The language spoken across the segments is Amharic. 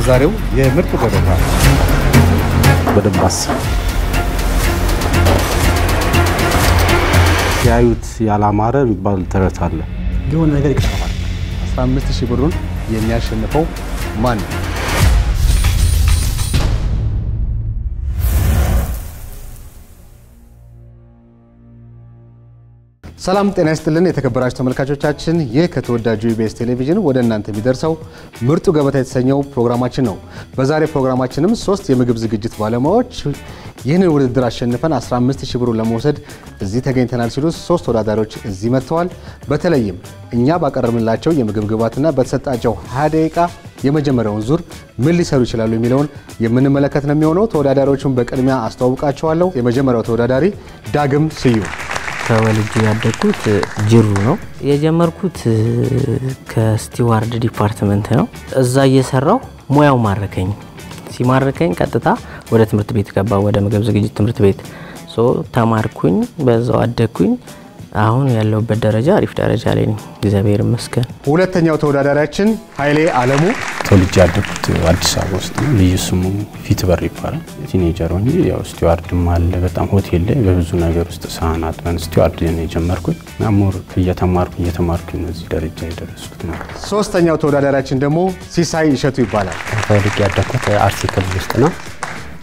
በዛሬው የምርጥ ገበታ በደንብ አስብ። ሲያዩት ያላማረ የሚባል ተረት አለ። የሆነ ነገር ይቀርባል። 15 ሺህ ብሩን የሚያሸንፈው ማን ነው? ሰላም ጤና ይስጥልን የተከበራችሁ ተመልካቾቻችን፣ ይህ ከተወዳጁ ኢቢኤስ ቴሌቪዥን ወደ እናንተ የሚደርሰው ምርጡ ገበታ የተሰኘው ፕሮግራማችን ነው። በዛሬ ፕሮግራማችንም ሶስት የምግብ ዝግጅት ባለሙያዎች ይህንን ውድድር አሸንፈን 15 ሺህ ብሩን ለመውሰድ እዚህ ተገኝተናል ሲሉ ሶስት ተወዳዳሪዎች እዚህ መጥተዋል። በተለይም እኛ ባቀረብንላቸው የምግብ ግብዓትና በተሰጣቸው 20 ደቂቃ የመጀመሪያውን ዙር ምን ሊሰሩ ይችላሉ የሚለውን የምንመለከት ነው የሚሆነው። ተወዳዳሪዎቹን በቅድሚያ አስተዋውቃቸዋለሁ። የመጀመሪያው ተወዳዳሪ ዳግም ስዩም ተወልጄ ያደግኩት ጅሩ ነው። የጀመርኩት ከ steward department ነው። እዛ እየሰራው ሙያው ማረከኝ። ሲማረከኝ ቀጥታ ወደ ትምህርት ቤት ገባ፣ ወደ ምግብ ዝግጅት ትምህርት ቤት ተማርኩኝ፣ በዛው አደግኩኝ። አሁን ያለሁበት ደረጃ አሪፍ ደረጃ ላይ ነኝ፣ እግዚአብሔር ይመስገን። ሁለተኛው ተወዳዳሪያችን ኃይሌ አለሙ ተወልጄ ያደግኩት አዲስ አበባ ውስጥ ነው። ልዩ ስሙ ፊት በር ይባላል። teenager ሆኜ ያው steward ም አለ በጣም ሆቴል ላይ በብዙ ነገር ውስጥ ሳህን አጥበን steward ነው የጀመርኩት። more እየተማርኩ እየተማርኩ እዚህ ደረጃ የደረስኩት ነው። ሶስተኛው ተወዳዳሪያችን ደግሞ ሲሳይ እሸቱ ይባላል። ተወልጄ ያደግኩት አርሲ ክልል ውስጥ ነው።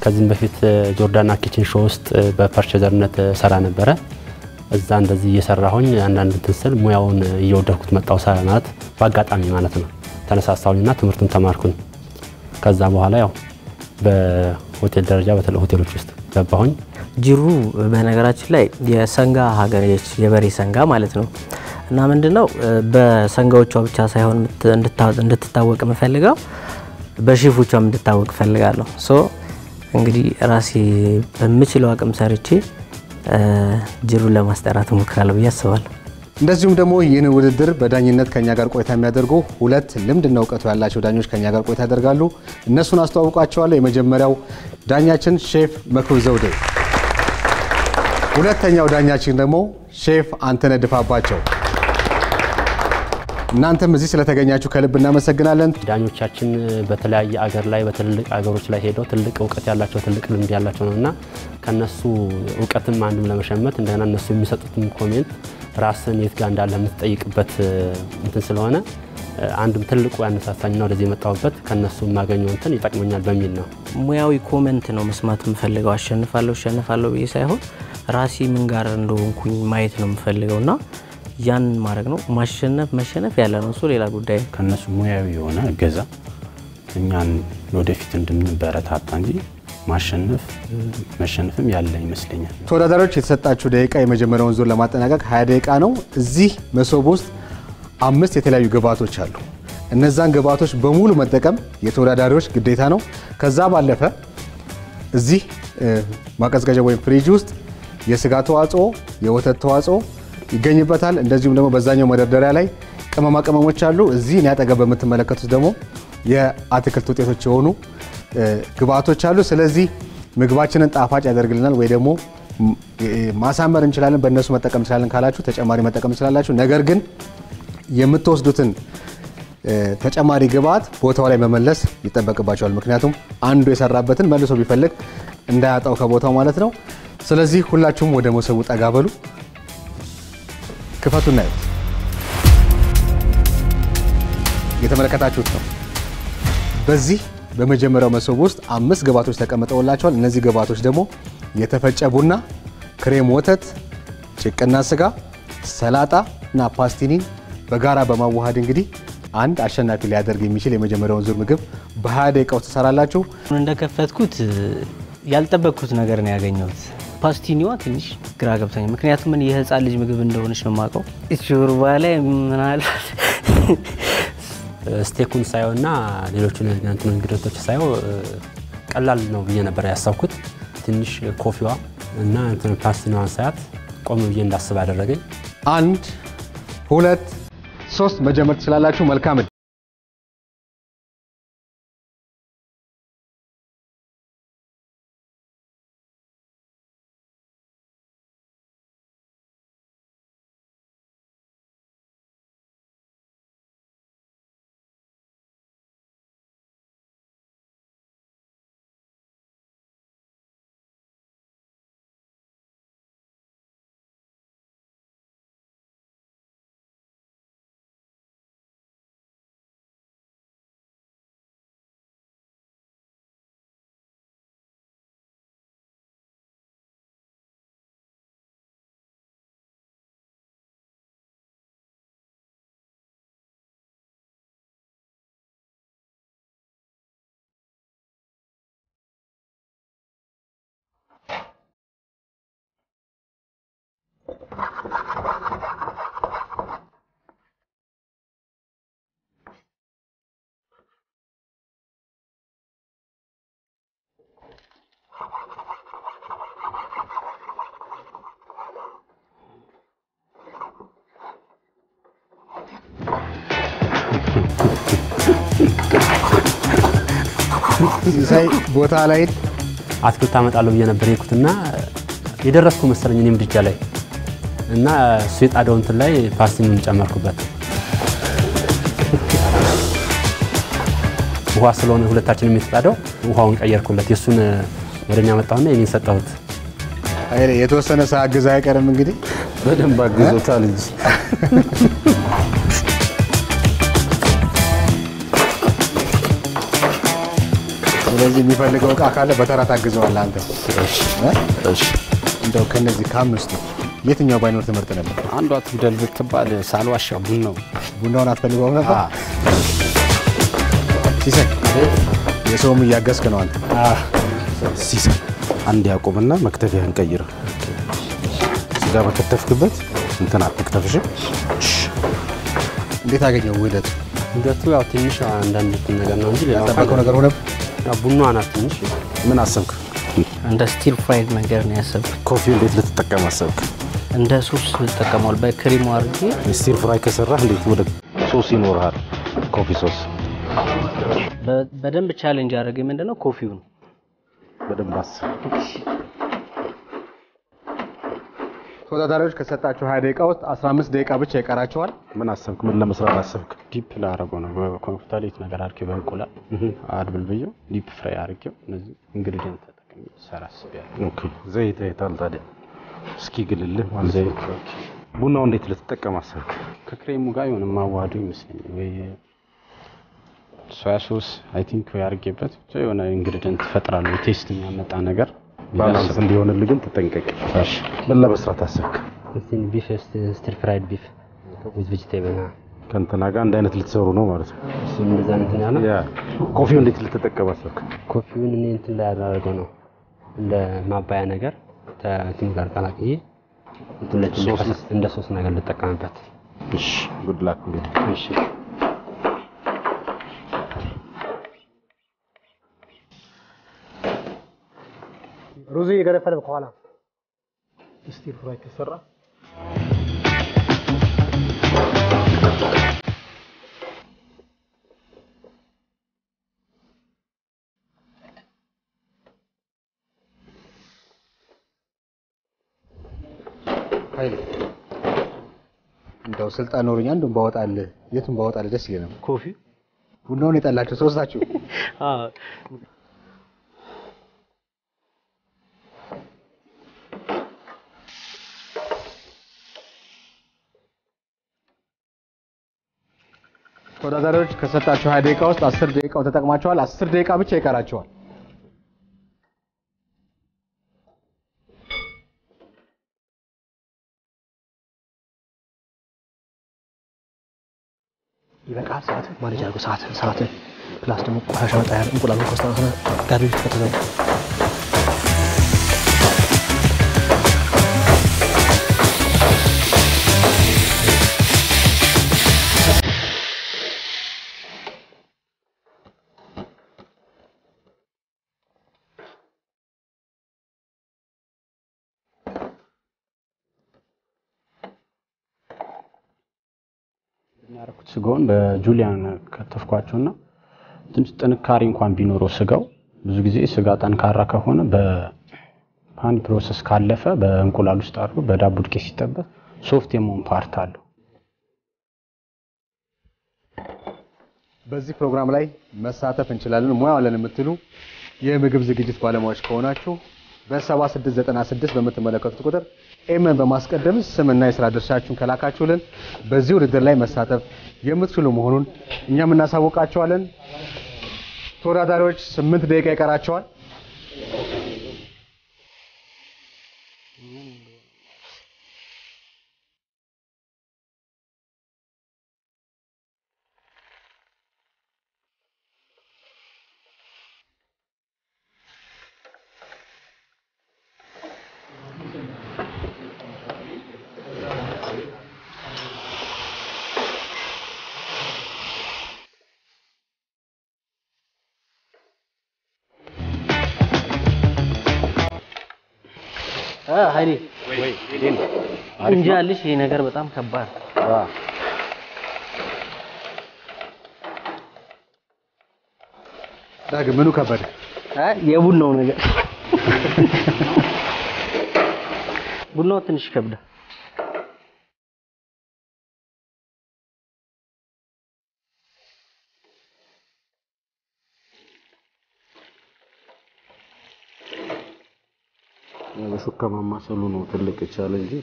ከዚህም በፊት ጆርዳና kitchen show ውስጥ በ purchaser ነት ሰራ ነበረ። እዛ እንደዚህ እየሰራሁኝ አንዳንድ እንትን ሙያውን እየወደድኩት መጣው ማለት በአጋጣሚ ማለት ነው። ተነሳሳሁኝና ትምህርቱን ተማርኩኝ። ከዛ በኋላ ያው በሆቴል ደረጃ በተለይ ሆቴሎች ውስጥ ገባሁኝ። ጅሩ በነገራችን ላይ የሰንጋ ሀገር የበሬ ሰንጋ ማለት ነው። እና ምንድን ነው በሰንጋዎቿ ብቻ ሳይሆን እንድትታወቅ የምፈልገው በሼፎቿም እንድታወቅ እፈልጋለሁ። so እንግዲህ ራሴ በምችለው አቅም ሰርቼ ጅሩን ለማስጠራት እሞክራለሁ ብዬ አስባለሁ። እንደዚሁም ደግሞ ይህን ውድድር በዳኝነት ከኛ ጋር ቆይታ የሚያደርጉ ሁለት ልምድና እውቀቱ ያላቸው ዳኞች ከኛ ጋር ቆይታ ያደርጋሉ። እነሱን አስተዋውቋቸዋለሁ። የመጀመሪያው ዳኛችን ሼፍ መክብብ ዘውዴ፣ ሁለተኛው ዳኛችን ደግሞ ሼፍ አንተነህ ድፋባቸው። እናንተም እዚህ ስለተገኛችሁ ከልብ እናመሰግናለን። ዳኞቻችን በተለያየ አገር ላይ በትልልቅ አገሮች ላይ ሄደው ትልቅ እውቀት ያላቸው ትልቅ ልምድ ያላቸው ነው እና ከነሱ እውቀትም አንድም ለመሸመት እንደገና እነሱ የሚሰጡትም comment ራስን የት ጋር እንዳለ የምትጠይቅበት እንትን ስለሆነ አንድም ትልቁ ያነሳሳኝና ወደዚህ የመጣሁበት ከነሱ የማገኘው እንትን ይጠቅመኛል በሚል ነው። ሙያዊ comment ነው መስማት የምፈልገው። አሸንፋለሁ እሸንፋለሁ ብዬ ሳይሆን ራሴ ምን ጋር እንደሆንኩኝ ማየት ነው የምፈልገው እና ያን ማድረግ ነው። ማሸነፍ መሸነፍ ያለ ነው፣ እሱ ሌላ ጉዳይ ነው። ከእነሱ ሙያዊ የሆነ እገዛ እኛን ወደፊት እንድንበረታታ እንጂ ማሸነፍ መሸነፍም ያለ ይመስለኛል። ተወዳዳሪዎች የተሰጣችሁ ደቂቃ የመጀመሪያውን ዙር ለማጠናቀቅ 20 ደቂቃ ነው። እዚህ መሶብ ውስጥ አምስት የተለያዩ ግብዓቶች አሉ። እነዛን ግብዓቶች በሙሉ መጠቀም የተወዳዳሪዎች ግዴታ ነው። ከዛ ባለፈ እዚህ ማቀዝቀዣ ወይም ፍሪጅ ውስጥ የስጋ ተዋጽኦ፣ የወተት ተዋጽኦ ይገኝበታል። እንደዚሁም ደግሞ በዛኛው መደርደሪያ ላይ ቅመማ ቅመሞች አሉ። እዚህ እኔ አጠገብ በምትመለከቱት ደግሞ የአትክልት ውጤቶች የሆኑ ግብዓቶች አሉ። ስለዚህ ምግባችንን ጣፋጭ ያደርግልናል ወይ ደግሞ ማሳመር እንችላለን፣ በእነሱ መጠቀም እንችላለን ካላችሁ ተጨማሪ መጠቀም እንችላላችሁ። ነገር ግን የምትወስዱትን ተጨማሪ ግብዓት ቦታው ላይ መመለስ ይጠበቅባቸዋል። ምክንያቱም አንዱ የሰራበትን መልሶ ቢፈልግ እንዳያጣው ከቦታው ማለት ነው። ስለዚህ ሁላችሁም ወደ መሶቡ ጠጋ በሉ። ክፈቱ እናዩት። የተመለከታችሁት ነው። በዚህ በመጀመሪያው መሶብ ውስጥ አምስት ግብዓቶች ተቀምጠውላቸዋል። እነዚህ ግብዓቶች ደግሞ የተፈጨ ቡና፣ ክሬም ወተት፣ ጭቅና ስጋ፣ ሰላጣ እና ፓስቲኒን በጋራ በማዋሃድ እንግዲህ አንድ አሸናፊ ሊያደርግ የሚችል የመጀመሪያውን ዙር ምግብ በ20 ደቂቃ ውስጥ ትሰራላችሁ። እንደከፈትኩት ያልጠበቅኩት ነገር ነው ያገኘሁት። ፓስቲኒዋ ትንሽ ግራ ገብተኛል። ምክንያቱም ምን የህፃን ልጅ ምግብ እንደሆነች ነው የማውቀው። ሾርባ ላይ ምናልባት steak ኡን ሳየው እና ሌሎቹን እንትኑ ingredient ኦች ሳየው ቀላል ነው ብዬ ነበር ያሰብኩት። ትንሽ ኮፊዋ እና ፓስቲኒዋን ሳያት ቆም ብዬ እንዳስብ አደረገኝ። አንድ ሁለት ሶስት መጀመር ትችላላችሁ። መልካም ሲሳይ ቦታ ላይ አትክልት አመጣለሁ ብዬ ነበር የሄድኩትና የደረስኩ መሰለኝ እኔ ምድጃ ላይ እና እሱ የጣደው እንትን ላይ ፓስቲኑን ጨመርኩበት። ውሃ ስለሆነ ሁለታችንም የተጣደው ውሃውን ቀየርኩለት። የእሱን ወደኛ መጣሁና የኔን ሰጠሁት። የተወሰነ ሰዓት ግዛ አይቀርም እንግዲህ በደንብ አግዞታል እንጂ ስለዚህ የሚፈልገው እቃ ካለ በተራ ታግዘዋለህ አንተ። እንደው ከነዚህ ከአምስቱ የትኛው ባይኖር ትምህርት ነበር? አንዷ ትግደል ብትባል ሳልዋሻ ቡናው ቡናውን አትፈልገውም ነበር? ሲሳይ የሰውም እያገዝክ ነው አንተ። ሲሳይ አንድ ያቆምና መክተፊያህን ቀይር። ስጋ በከተፍክበት እንትን አትክተፍሽ። እንዴት አገኘው ውህደት? ሂደቱ ያው ትንሽ አንዳንድ እንትን ነገር ነው እንጂ ሌላው ያጠበቀው ነገር ሆነ? ቡናዋ ናት ትንሽ ምን አሰብክ? እንደ stir fried ነገር ነው ያሰብኩት። coffee ው እንዴት ልትጠቀም አሰብክ? እንደ ሶስ ይጠቀማል። በክሪሙ አድርጌ stir fry ከሰራህ እንዴት ወደ ሶስ ይኖርሃል? coffee sauce በደንብ challenge ያደረገ ምንድነው coffee ውን በደንብ አስብ። ተወዳዳሪዎች ከሰጣቸው 20 ደቂቃ ውስጥ 15 ደቂቃ ብቻ ይቀራቸዋል። ምን አሰብክ? ምን ለመስራት አሰብክ? ዲፕ ላደረገው ነው በኮንፍታሌት ነገር አድርጌው በእንቁላል አድብል ብዬው ዲፕ ፍራይ አድርጌው እነዚህ ኢንግሪዲየንት ተጠቅሜ ሰራ አስቤያለሁ። ኦኬ ዘይት አይታል ታዲያ እስኪ ግልልህ ማለት ነው። ቡናው እንዴት ልትጠቀም አሰብክ? ከክሬሙ ጋር የሆነ ማዋዱ ይመስለኛል ወይ ሶያ ሶስ አይ ቲንክ ወይ አድርጌበት ብቻ የሆነ ኢንግሪዲየንት እፈጥራለሁ ቴስት የሚያመጣ ነገር ባላንስ እንዲሆንልህ ግን ተጠንቀቅ። እሺ ምን ለመስራት አሰብክ? beef stir fried beef with vegetable ከእንትና ጋር አንድ አይነት ልትሰሩ ነው ማለት ነው። እሱም እንደዛ እንትን ያለ ያ coffee ው እንዴት ልትጠቀም አሰብክ? coffee ውን እኔ እንትን ላይ ያደረገው ነው እንደ ማባያ ነገር ከእንትን ጋር ቀላቅዬ እንደ ሶስት ነገር ልጠቀምበት። እሺ good luck እንግዲህ እሺ ሩዝ እየገነፈለ ከኋላ ስቲር ፍራይ ተሰራ ኃይሌ እንደው ስልጣን ኖሮኛ አንዱን ባወጣልህ የቱን ባወጣልህ ደስ ነበር። ኮፊ ቡናውን የጠላቸው ሶስታችሁ ተወዳዳሪዎች ከሰጣችሁ 20 ደቂቃ ውስጥ 10 ደቂቃውን ተጠቅማችኋል። 10 ደቂቃ ብቻ ይቀራቸዋል። ይበቃል። ሰዓት manage አድርጎ ሰዓት ሰዓት plus ደግሞ ቆሻሻ ወጣ ያለ እንቁላሉ ፖስታ ውስጥ ከተዘጋ ስጋውን በ julienne ከተፍኳቸውና ትንሽ ጥንካሬ እንኳን ቢኖረው ስጋው ብዙ ጊዜ ስጋ ጠንካራ ከሆነ በፓኒ process ካለፈ በእንቁላል ውስጥ አድርጎ በዳቦ ዱቄት ሲጠበስ soft የመሆን part አለው። በዚህ ፕሮግራም ላይ መሳተፍ እንችላለን ሙያ አለን የምትሉ የምግብ ዝግጅት ባለሙያዎች ከሆናችሁ በ7696 በምትመለከቱት ቁጥር ኤምን በማስቀደም ስምና የስራ ድርሻችሁን ከላካችሁልን በዚህ ውድድር ላይ መሳተፍ የምትችሉ መሆኑን እኛም እናሳውቃቸዋለን። ተወዳዳሪዎች ስምንት ደቂቃ ይቀራቸዋል። ኃይሌ እንጂ አልሽ ይሄ ነገር በጣም ከባድ ዳግም ምኑ ከበደ? አይ የቡናው ነገር ቡናው ትንሽ ይከብዳል። በሹካ ማማሰሉ ነው ትልቅ ይቻለ እንጂ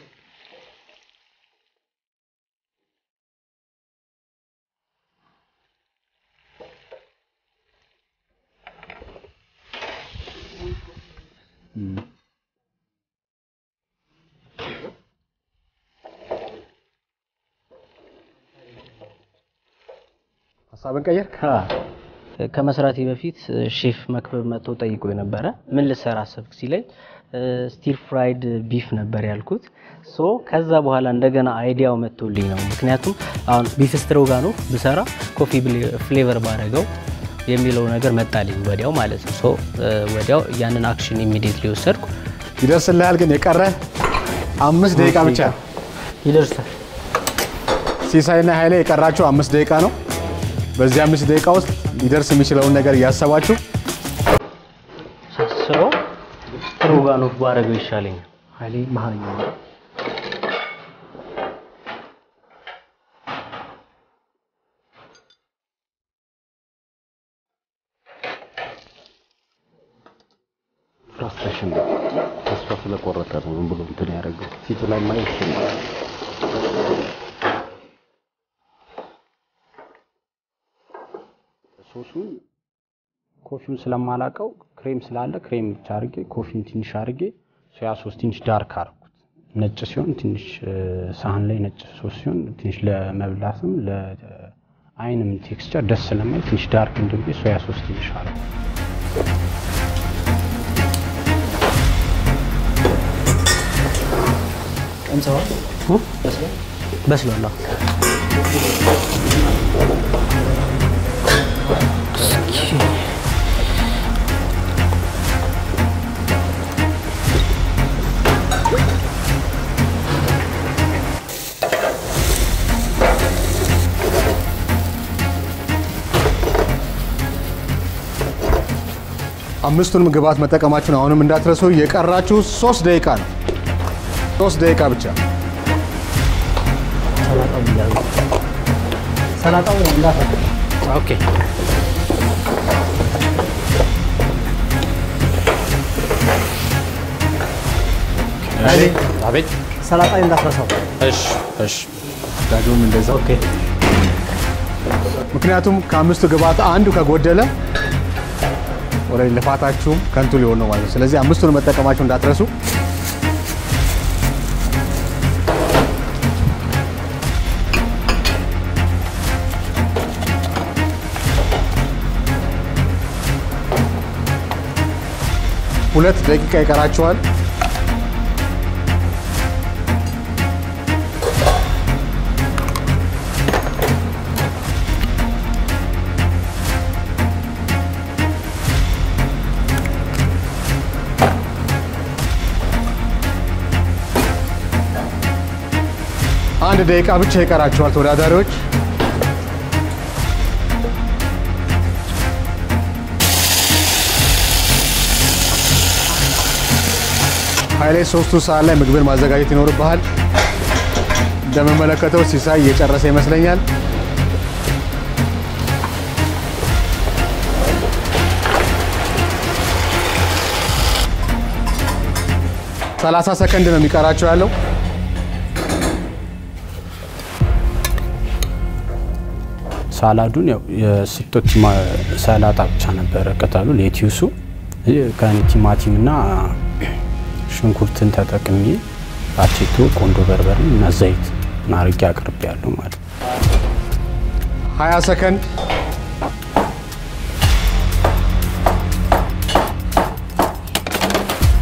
ሀሳብን ቀየር። ከመስራቴ በፊት ሼፍ መክበብ መጥቶ ጠይቆ የነበረ ምን ልሰራ አሰብክ ሲለኝ stir fried beef ነበር ያልኩት። so ከዛ በኋላ እንደገና idea ው መጥቶልኝ ነው። ምክንያቱም አሁን beef stroganoff ብሰራ coffee flavor ባረገው የሚለው ነገር መጣልኝ ወዲያው ማለት ነው። so ወዲያው ያንን action immediately ወሰድኩ። ይደርስልሃል። ግን የቀረ አምስት ደቂቃ ብቻ ይደርሳል። ሲሳይና ኃይሌ የቀራችሁ አምስት ደቂቃ ነው። በዚህ አምስት ደቂቃ ውስጥ ሊደርስ የሚችለውን ነገር እያሰባችሁ stroganoff ባረገው ይሻለኛል። ኃይሌ መሀለኛ ነው። frustration ነው። ተስፋ ስለቆረጠ ነው ዝም ብሎ እንትን ያደረገው ፊቱ ላይ ማየት ሶሱን ኮፊውን ስለማላቀው ክሬም ስላለ ክሬም ብቻ አድርጌ ኮፊን ትንሽ አድርጌ ሶያ ሶስ ትንሽ ዳርክ አድርጉት። ነጭ ሲሆን ትንሽ ሳህን ላይ ነጭ ሶስ ሲሆን ትንሽ ለመብላትም ለአይንም ቴክስቸር ደስ ስለማይ ትንሽ ዳርክ እንድቤ ሶያ ሶስ ትንሽ ቀምሰዋል? በስሏል። አምስቱንም ግብአት መጠቀማችሁን አሁንም እንዳትረሱ። የቀራችሁ ሶስት ደቂቃ ነው። ሶስት ደቂቃ ብቻ። ሰላጣው እያሉ ሰላጣው እንዳፈ okay አቤት። ሰላጣ እንዳትረሳው። እሺ፣ እሺ። ዳግም እንደዛ። okay ምክንያቱም ከአምስቱ ግብአት አንዱ ከጎደለ ወደ ልፋታችሁም ከንቱ ሊሆን ነው ማለት ነው። ስለዚህ አምስቱን መጠቀማችሁ እንዳትረሱ። ሁለት ደቂቃ ይቀራችኋል። ደቂቃ ብቻ ይቀራችኋል ተወዳዳሪዎች። ኃይሌ ሶስቱ ሰዓት ላይ ምግብን ማዘጋጀት ይኖርብሃል። እንደምመለከተው ሲሳይ እየጨረሰ ይመስለኛል። ሰላሳ ሰከንድ ነው የሚቀራቸው ያለው። ሳላዱን ያው የስቶ ሰላጣ ብቻ ነበረ ቅጠሉ ሌቲዩሱ ከቲማቲም እና ሽንኩርትን ተጠቅሜ አቼቶ ቆንዶ በርበሬ እና ዘይት አርጌ አቅርቤ ያለው ማለት ነው። 20 ሰከንድ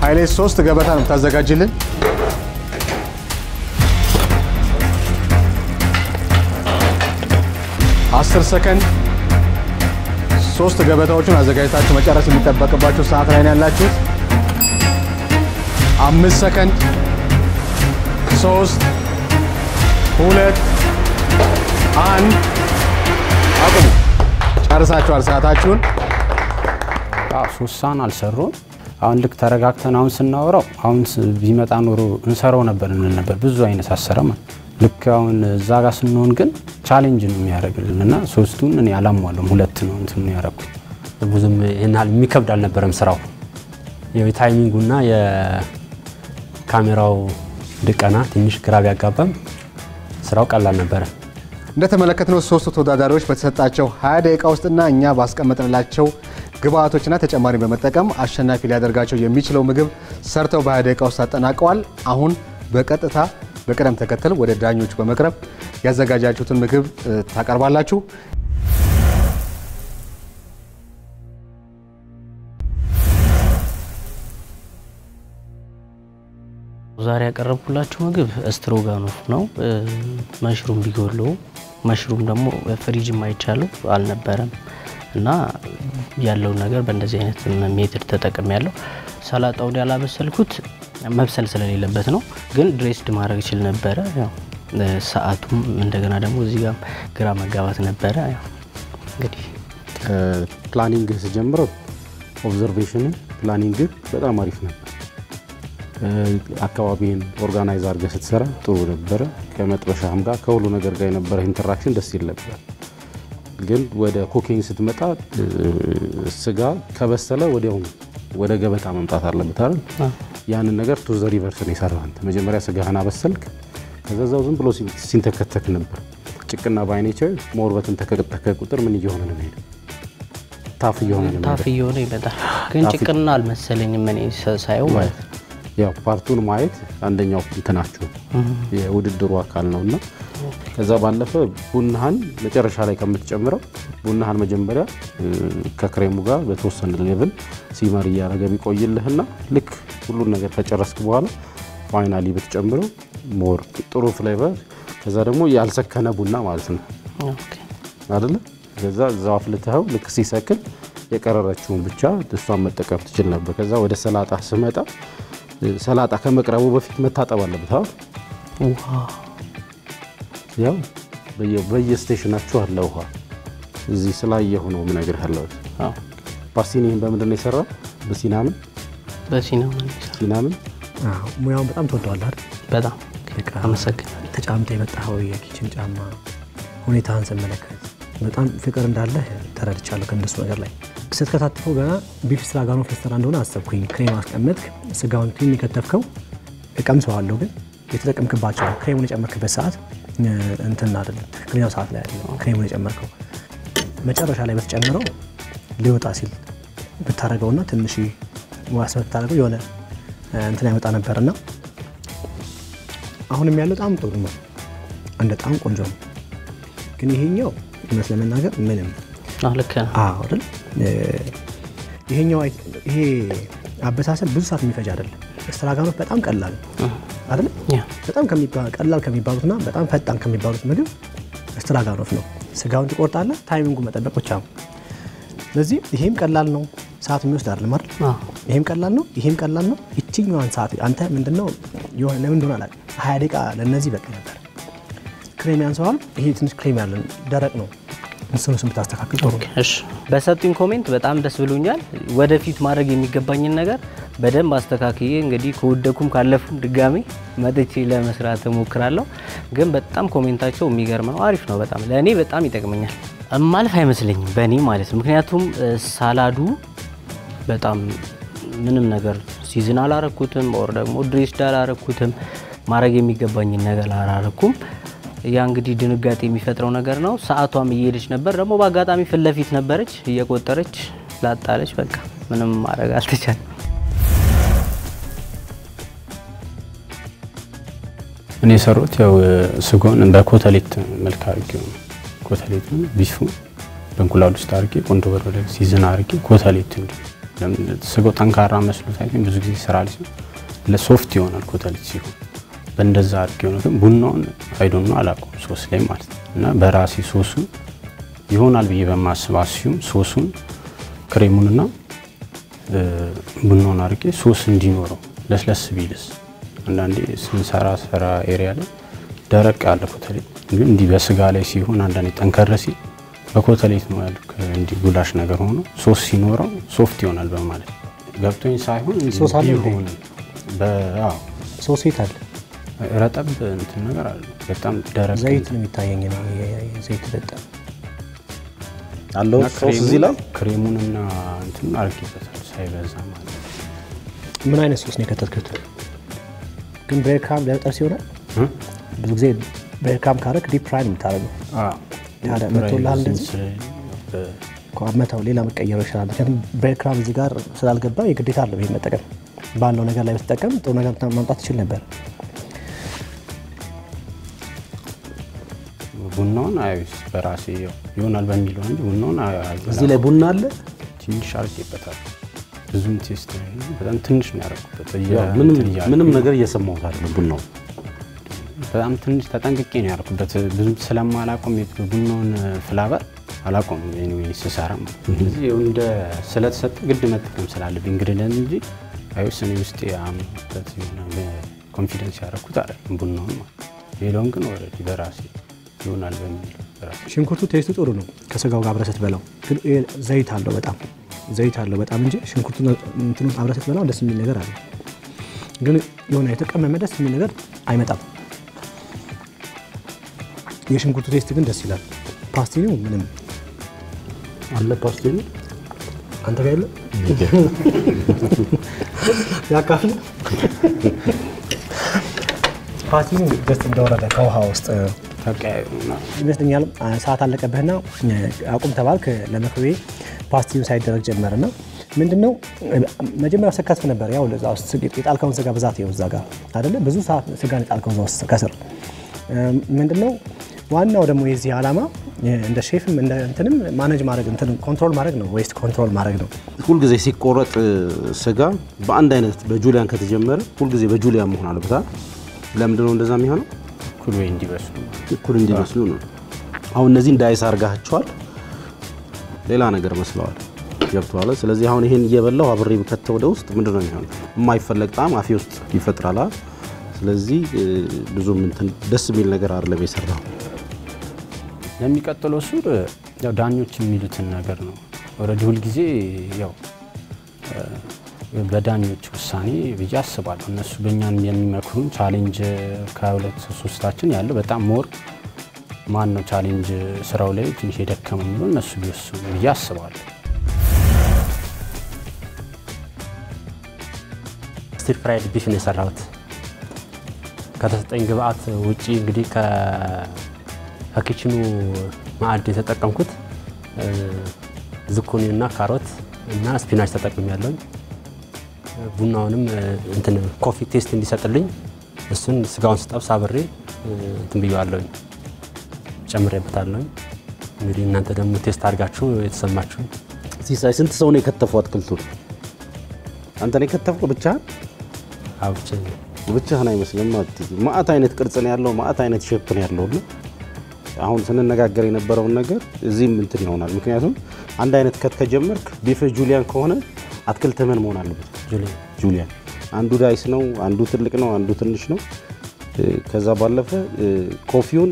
ኃይሌ ሶስት ገበታ ነው የምታዘጋጅልን። አስር ሰከንድ ሶስት ገበታዎችን አዘጋጅታችሁ መጨረስ የሚጠበቅባችሁ ሰዓት ላይ ነው ያላችሁት። አምስት ሰከንድ፣ ሶስት፣ ሁለት፣ አንድ። አቁሙ። ጨርሳችኋል ሰዓታችሁን። ሳህን አልሰሩም። አሁን ልክ ተረጋግተን አሁን ስናወራው አሁን ቢመጣ ኖሮ እንሰራው ነበር እንል ነበር። ብዙ አይነት አሰራም አለ። ልክ አሁን እዛ ጋር ስንሆን ግን challenge ነው የሚያደርግልን እና ሶስቱን እኔ አላሟለም፣ ሁለት ነው እንትን ያደረኩት። ብዙም ይህን ያህል የሚከብድ አልነበረም ስራው። የ timing ኡና የካሜራው ድቀና ትንሽ ግራ ቢያጋባም ስራው ቀላል ነበረ። እንደተመለከትነው ሶስቱ ተወዳዳሪዎች በተሰጣቸው 20 ደቂቃ ውስጥና እኛ ባስቀመጥንላቸው ግብአቶችና ተጨማሪ በመጠቀም አሸናፊ ሊያደርጋቸው የሚችለው ምግብ ሰርተው በ20 ደቂቃ ውስጥ አጠናቀዋል። አሁን በቀጥታ በቅደም ተከተል ወደ ዳኞቹ በመቅረብ ያዘጋጃችሁትን ምግብ ታቀርባላችሁ። ዛሬ ያቀረብኩላችሁ ምግብ ስትሮጋኖፍ ነው። መሽሩም ቢጎለው መሽሩም ደግሞ ፍሪጅም አይቻለሁ አልነበረም እና ያለውን ነገር በእንደዚህ አይነት method ተጠቅም ያለው ሰላጣውን ያላበሰልኩት መብሰል ስለሌለበት ነው። ግን dressed ማድረግ ይችል ነበረ። ያው ሰዓቱም እንደገና ደግሞ እዚህ ጋር ግራ መጋባት ነበረ። እንግዲህ planning ስጀምረው observation planning በጣም አሪፍ ነበር። አካባቢን organize አድርገህ ስትሰራ ጥሩ ነበረ። ከመጥበሻም ጋር ከሁሉ ነገር ጋር የነበረ interaction ደስ ይል ነበር። ግን ወደ cooking ስትመጣ ስጋ ከበሰለ ወዲያውኑ ወደ ገበታ መምጣት አለበት አይደል? ያንን ነገር to the reverse ነው የሰራህ አንተ። መጀመሪያ ስጋህን አበሰልክ፣ ከዛ እዛው ዝም ብሎ ሲን- ሲንተከተክ ነበር። ጭቅና ባይኔቸው more በተንተከተከ ቁጥር ምን እየሆነ ነው የሚሄደው? tough እየሆነ ነው tough እየሆነ ይመጣል። ግን ጭቅና አልመሰለኝም እኔ ሳየው ማለት ነው። ያው part ኡን ማየት አንደኛው እንትናችሁ የውድድሩ አካል ነው እና ከዛ ባለፈ ቡናህን መጨረሻ ላይ ከምትጨምረው ቡናህን መጀመሪያ ከክሬሙ ጋር በተወሰነ level simmer እያደረገ ቢቆይልህና ልክ ሁሉን ነገር ከጨረስክ በኋላ finally ብትጨምረው more ጥሩ flavor ከዛ ደግሞ ያልሰከነ ቡና ማለት ነው okay። አይደለ? ከዛ እዛው አፍልተኸው ልክ ሲሰክን የጠረረችውን ብቻ እሷን መጠቀም ትችል ነበር። ከዛ ወደ ሰላጣ ስመጣ ሰላጣ ከመቅረቡ በፊት መታጠብ አለበት። ያው በየ- በየስቴሽናችሁ አለ ውሃ። እዚህ ስላየሁ ነው የምነግርህ ያለሁት። ይህን በምንድን ነው የሰራው? በሲናምን በሲኒማ ነው የሚሰራው። ሲናምን አዎ፣ ሙያውን በጣም ትወደዋለህ አይደል? በጣም በቃ አመሰግናለሁ። ተጫምተ የመጣኸው የኪችን ጫማ ሁኔታህን ስመለከት በጣም ፍቅር እንዳለህ ተረድቻለሁ። ከእንደሱ ነገር ላይ ስትከታተፈው ገና beef stroganoff ልትሰራ እንደሆነ አሰብኩኝ። ክሬም አስቀመጥክ፣ ስጋውን clean የከተፍከው እቀምሰዋለሁ፣ ግን የተጠቀምክባቸው ክሬሙን የጨመርክበት ሰዓት እንትን አይደለም፣ ትክክለኛው ሰዓት ላይ አይደለም ክሬሙን የጨመርከው። መጨረሻ ላይ በተጨመረው ሊወጣ ሲል ብታደረገውና ትንሽ ዋስ ብታደረገው የሆነ እንትን ያመጣ ነበርና አሁንም ያለው በጣም ጥሩ ነው። አንድ በጣም ቆንጆ ነው። ግን ይሄኛው እውነት ለመናገር ምንም ልክ አይደል ይሄኛው ይሄ አበሳሰል ብዙ ሰዓት የሚፈጅ አይደለም። ስትራጋኖፍ በጣም ቀላል አይደል? በጣም ቀላል ከሚባሉትና በጣም ፈጣን ከሚባሉት ምግብ ስትራጋኖፍ ነው። ስጋውን ትቆርጣለህ፣ ታይሚንጉ መጠበቅ ብቻ ነው። ስለዚህ ይሄም ቀላል ነው፣ ሰዓት የሚወስድ አይደለም አይደል? ይሄም ቀላል ነው፣ ይሄም ቀላል ነው። ይችኛዋን ሰዓት አንተ ምንድነው የሆነ ለምን እንደሆነ አላውቅም፣ ሀያ ደቂቃ ለእነዚህ በቂ ነበር። ክሬም ያንሰዋል። ይሄ ትንሽ ክሬም ያለን ደረቅ ነው። እሱን እሱን ብታስተካክል ጥሩ ነው። እሺ በሰጡኝ comment በጣም ደስ ብሎኛል። ወደፊት ማድረግ የሚገባኝን ነገር በደንብ አስተካክዬ እንግዲህ ከወደኩም ካለፉም ድጋሚ መጥቼ ለመስራት እሞክራለሁ። ግን በጣም comment ኣቸው የሚገርም ነው፣ አሪፍ ነው። በጣም ለእኔ በጣም ይጠቅመኛል። ማለፍ አይመስለኝም በእኔ ማለት ነው። ምክንያቱም salad ኡ በጣም ምንም ነገር season አላረኩትም፣ or ደግሞ dressed አላረኩትም። ማድረግ የሚገባኝን ነገር አላረኩም። ያ እንግዲህ ድንጋጤ የሚፈጥረው ነገር ነው። ሰዓቷም እየሄደች ነበር፣ ደግሞ በአጋጣሚ ፊት ለፊት ነበረች፣ እየቆጠረች ላጣለች። በቃ ምንም ማድረግ አልተቻለም። እኔ የሰሩት ያው ስጋውን በ cotelette መልክ አድርጌ ነው። cotelette ኡ beef ኡ በእንቁላል ውስጥ አድርጌ ቆንጆ በርበሬ season አድርጌ cotelette እንዲ ስጋው ጠንካራ አይገኝ ብዙ ጊዜ ስራ ሲሆን ለ soft ይሆናል ኮተሌት ሲሆን በእንደዛ አድርጌ ሆነ። ግን ቡናውን I don't know አላውቀውም ሶስ ላይ ማለት ነው እና በራሴ ሶሱን ይሆናል ብዬ በማስብ አስዩም ሶሱን ክሬሙንና ቡናውን አድርጌ ሶስ እንዲኖረው ለስለስ ቢልስ አንዳንዴ ስንሰራ ስራ area ላይ ደረቅ ያለ ኮተሌት ግን እንዲህ በስጋ ላይ ሲሆን አንዳንዴ ጠንከር ሲል በኮተሌት ነው እንዲህ ጉላሽ ነገር ሆኖ ሶስ ሲኖረው soft ይሆናል በማለት ገብቶኝ ሳይሆን ሶስ አለ ሶስ የት አለ? ረጠብ እንትን ነገር አለ በጣም ደረቅ ዘይት ነው የሚታየኝ ነው ዘይት ረጠ አለው እና ሶስ እዚህ ላይ ክሬሙንና እንትን አርጌበታል ሳይበዛ ማለት ነው። ምን አይነት ሶስ ነው የከተትክት? ግን bread ይሆናል። እ? ብዙ ጊዜ bread crumb ካረክ deep fry ነው የምታደርገው። መቶልሃል እንደዚህ? መተው ሌላ መቀየረው ይችላል። ምክንያቱም bread እዚህ ጋር ስላልገባ የግዴታ አለው ይሄን መጠቀም። ባለው ነገር ላይ ብትጠቀም ጥሩ ነገር ማምጣት ትችል ነበር። ቡናውን አዩስ በራሴ ይሆናል በሚለው እንጂ ቡናውን እዚህ ላይ ቡና አለ። ትንሽ አርጌበታል። ብዙም taste በጣም ትንሽ ነው ያደረኩበት። ምንም ምንም ነገር እየሰማሁት አይደለም ቡናው በጣም ትንሽ ተጠንቅቄ ነው ያደረኩበት። ብዙም ስለማላውቀውም ቡናውን flavor አላውቅም ስሰራ ስለዚህ እንደ ስለተሰጠ ግድ መጠቀም ስላለብኝ ingredient እንጂ ውስጤ አምኖበት የሆነ confidence ያደረኩት አይደለም ቡናውን ማለት ሌላውን ግን already በራሴ ይሆናል በሚል ሽንኩርቱ taste ኡ ጥሩ ነው። ከስጋው ጋር አብረህ ስትበላው፣ ግን ዘይት አለው በጣም። ዘይት አለው በጣም እንጂ ሽንኩርቱ እንትኑ አብረህ ስትበላው ደስ የሚል ነገር አለ። ግን የሆነ የተቀመመ ደስ የሚል ነገር አይመጣም። የሽንኩርቱ taste ግን ደስ ይላል። ፓስቲኒው ምንም። አለ ፓስቲኒ አንተ ጋር የለ? ያካፍል ፓስቲኒው ደስ እንደወረደ ከውሃ ውስጥ ይመስለኛል ሰዓት አለቀብህና አቁም ተባልክ። ለመክቤ ፓስቲው ሳይደረግ ጀመርና ምንድነው መጀመሪያ ስከትፍ ነበር። ያው ለዛ ውስጥ የጣልከውን ስጋ ብዛት ይኸው እዛ ጋር አይደለ ብዙ ስጋ የጣልከው እዛ ውስጥ ከስር ምንድነው ዋናው ደግሞ የዚህ ዓላማ እንደ ሼፍም እንደ እንትንም manage ማድረግ እንትን control ማድረግ ነው፣ waste control ማድረግ ነው። ሁልጊዜ ሲቆረጥ ስጋ በአንድ አይነት በ julienne ከተጀመረ ሁልጊዜ በ julienne መሆን አለበት። አይደል? ለምንድን ነው እንደዛ የሚሆነው? እኩል ወይ እንዲበስሉ እኩል እንዲመስሉ ነው። አሁን እነዚህን dice አርጋቸዋል፣ ሌላ ነገር መስለዋል። ገብተዋል። ስለዚህ አሁን ይሄን እየበላው አብሬ ብከተው ወደ ውስጥ ምንድን ነው የሚሆነው? የማይፈለግ ጣዕም አፌ ውስጥ ይፈጥራል።? ስለዚህ ብዙም እንትን ደስ የሚል ነገር አይደለም የሰራው። ለሚቀጥለው ዙር ያው ዳኞች የሚሉትን ነገር ነው። already ሁልጊዜ ያው በዳኞች ውሳኔ ብዬ አስባለሁ። እነሱ በእኛን የሚመክሩን challenge ከሁለት ሶስታችን ያለው በጣም more ማን ነው challenge ስራው ላይ ትንሽ የደከመ የሚለው እነሱ ቢወስኑ ብዬ አስባለሁ። stir fried beef ነው የሰራሁት። ከተሰጠኝ ግብአት ውጪ እንግዲህ ከ kitchen ኑ ማዕድ የተጠቀምኩት እ፣ ዝኩኒ እና ካሮት እና spinach ተጠቅም ያለውኝ ቡናውንም እንትን coffee taste እንዲሰጥልኝ እሱን ስጋውን ስጠብስ አብሬ እንትን ብየዋለሁኝ ጨምሬበታለሁኝ። እንግዲህ እናንተ ደግሞ taste አድርጋችሁ የተሰማችሁ ሲሳይ ስንት ሰው ነው የከተፈው አትክልቱን? አንተ ነው የከተፈው ብቻህን? አብቼ ብቻህን አይመስልም። ማአት አይነት ቅርጽ ነው ያለው፣ ማአት አይነት shape ነው ያለው። አሁን ስንነጋገር የነበረውን ነገር እዚህም እንትን ይሆናል። ምክንያቱም አንድ አይነት cut ከጀመርክ beef julienne ከሆነ አትክልት ምን መሆን አለበት? ju- julienne አንዱ dice ነው፣ አንዱ ትልቅ ነው፣ አንዱ ትንሽ ነው። ከዛ ባለፈ coffee ውን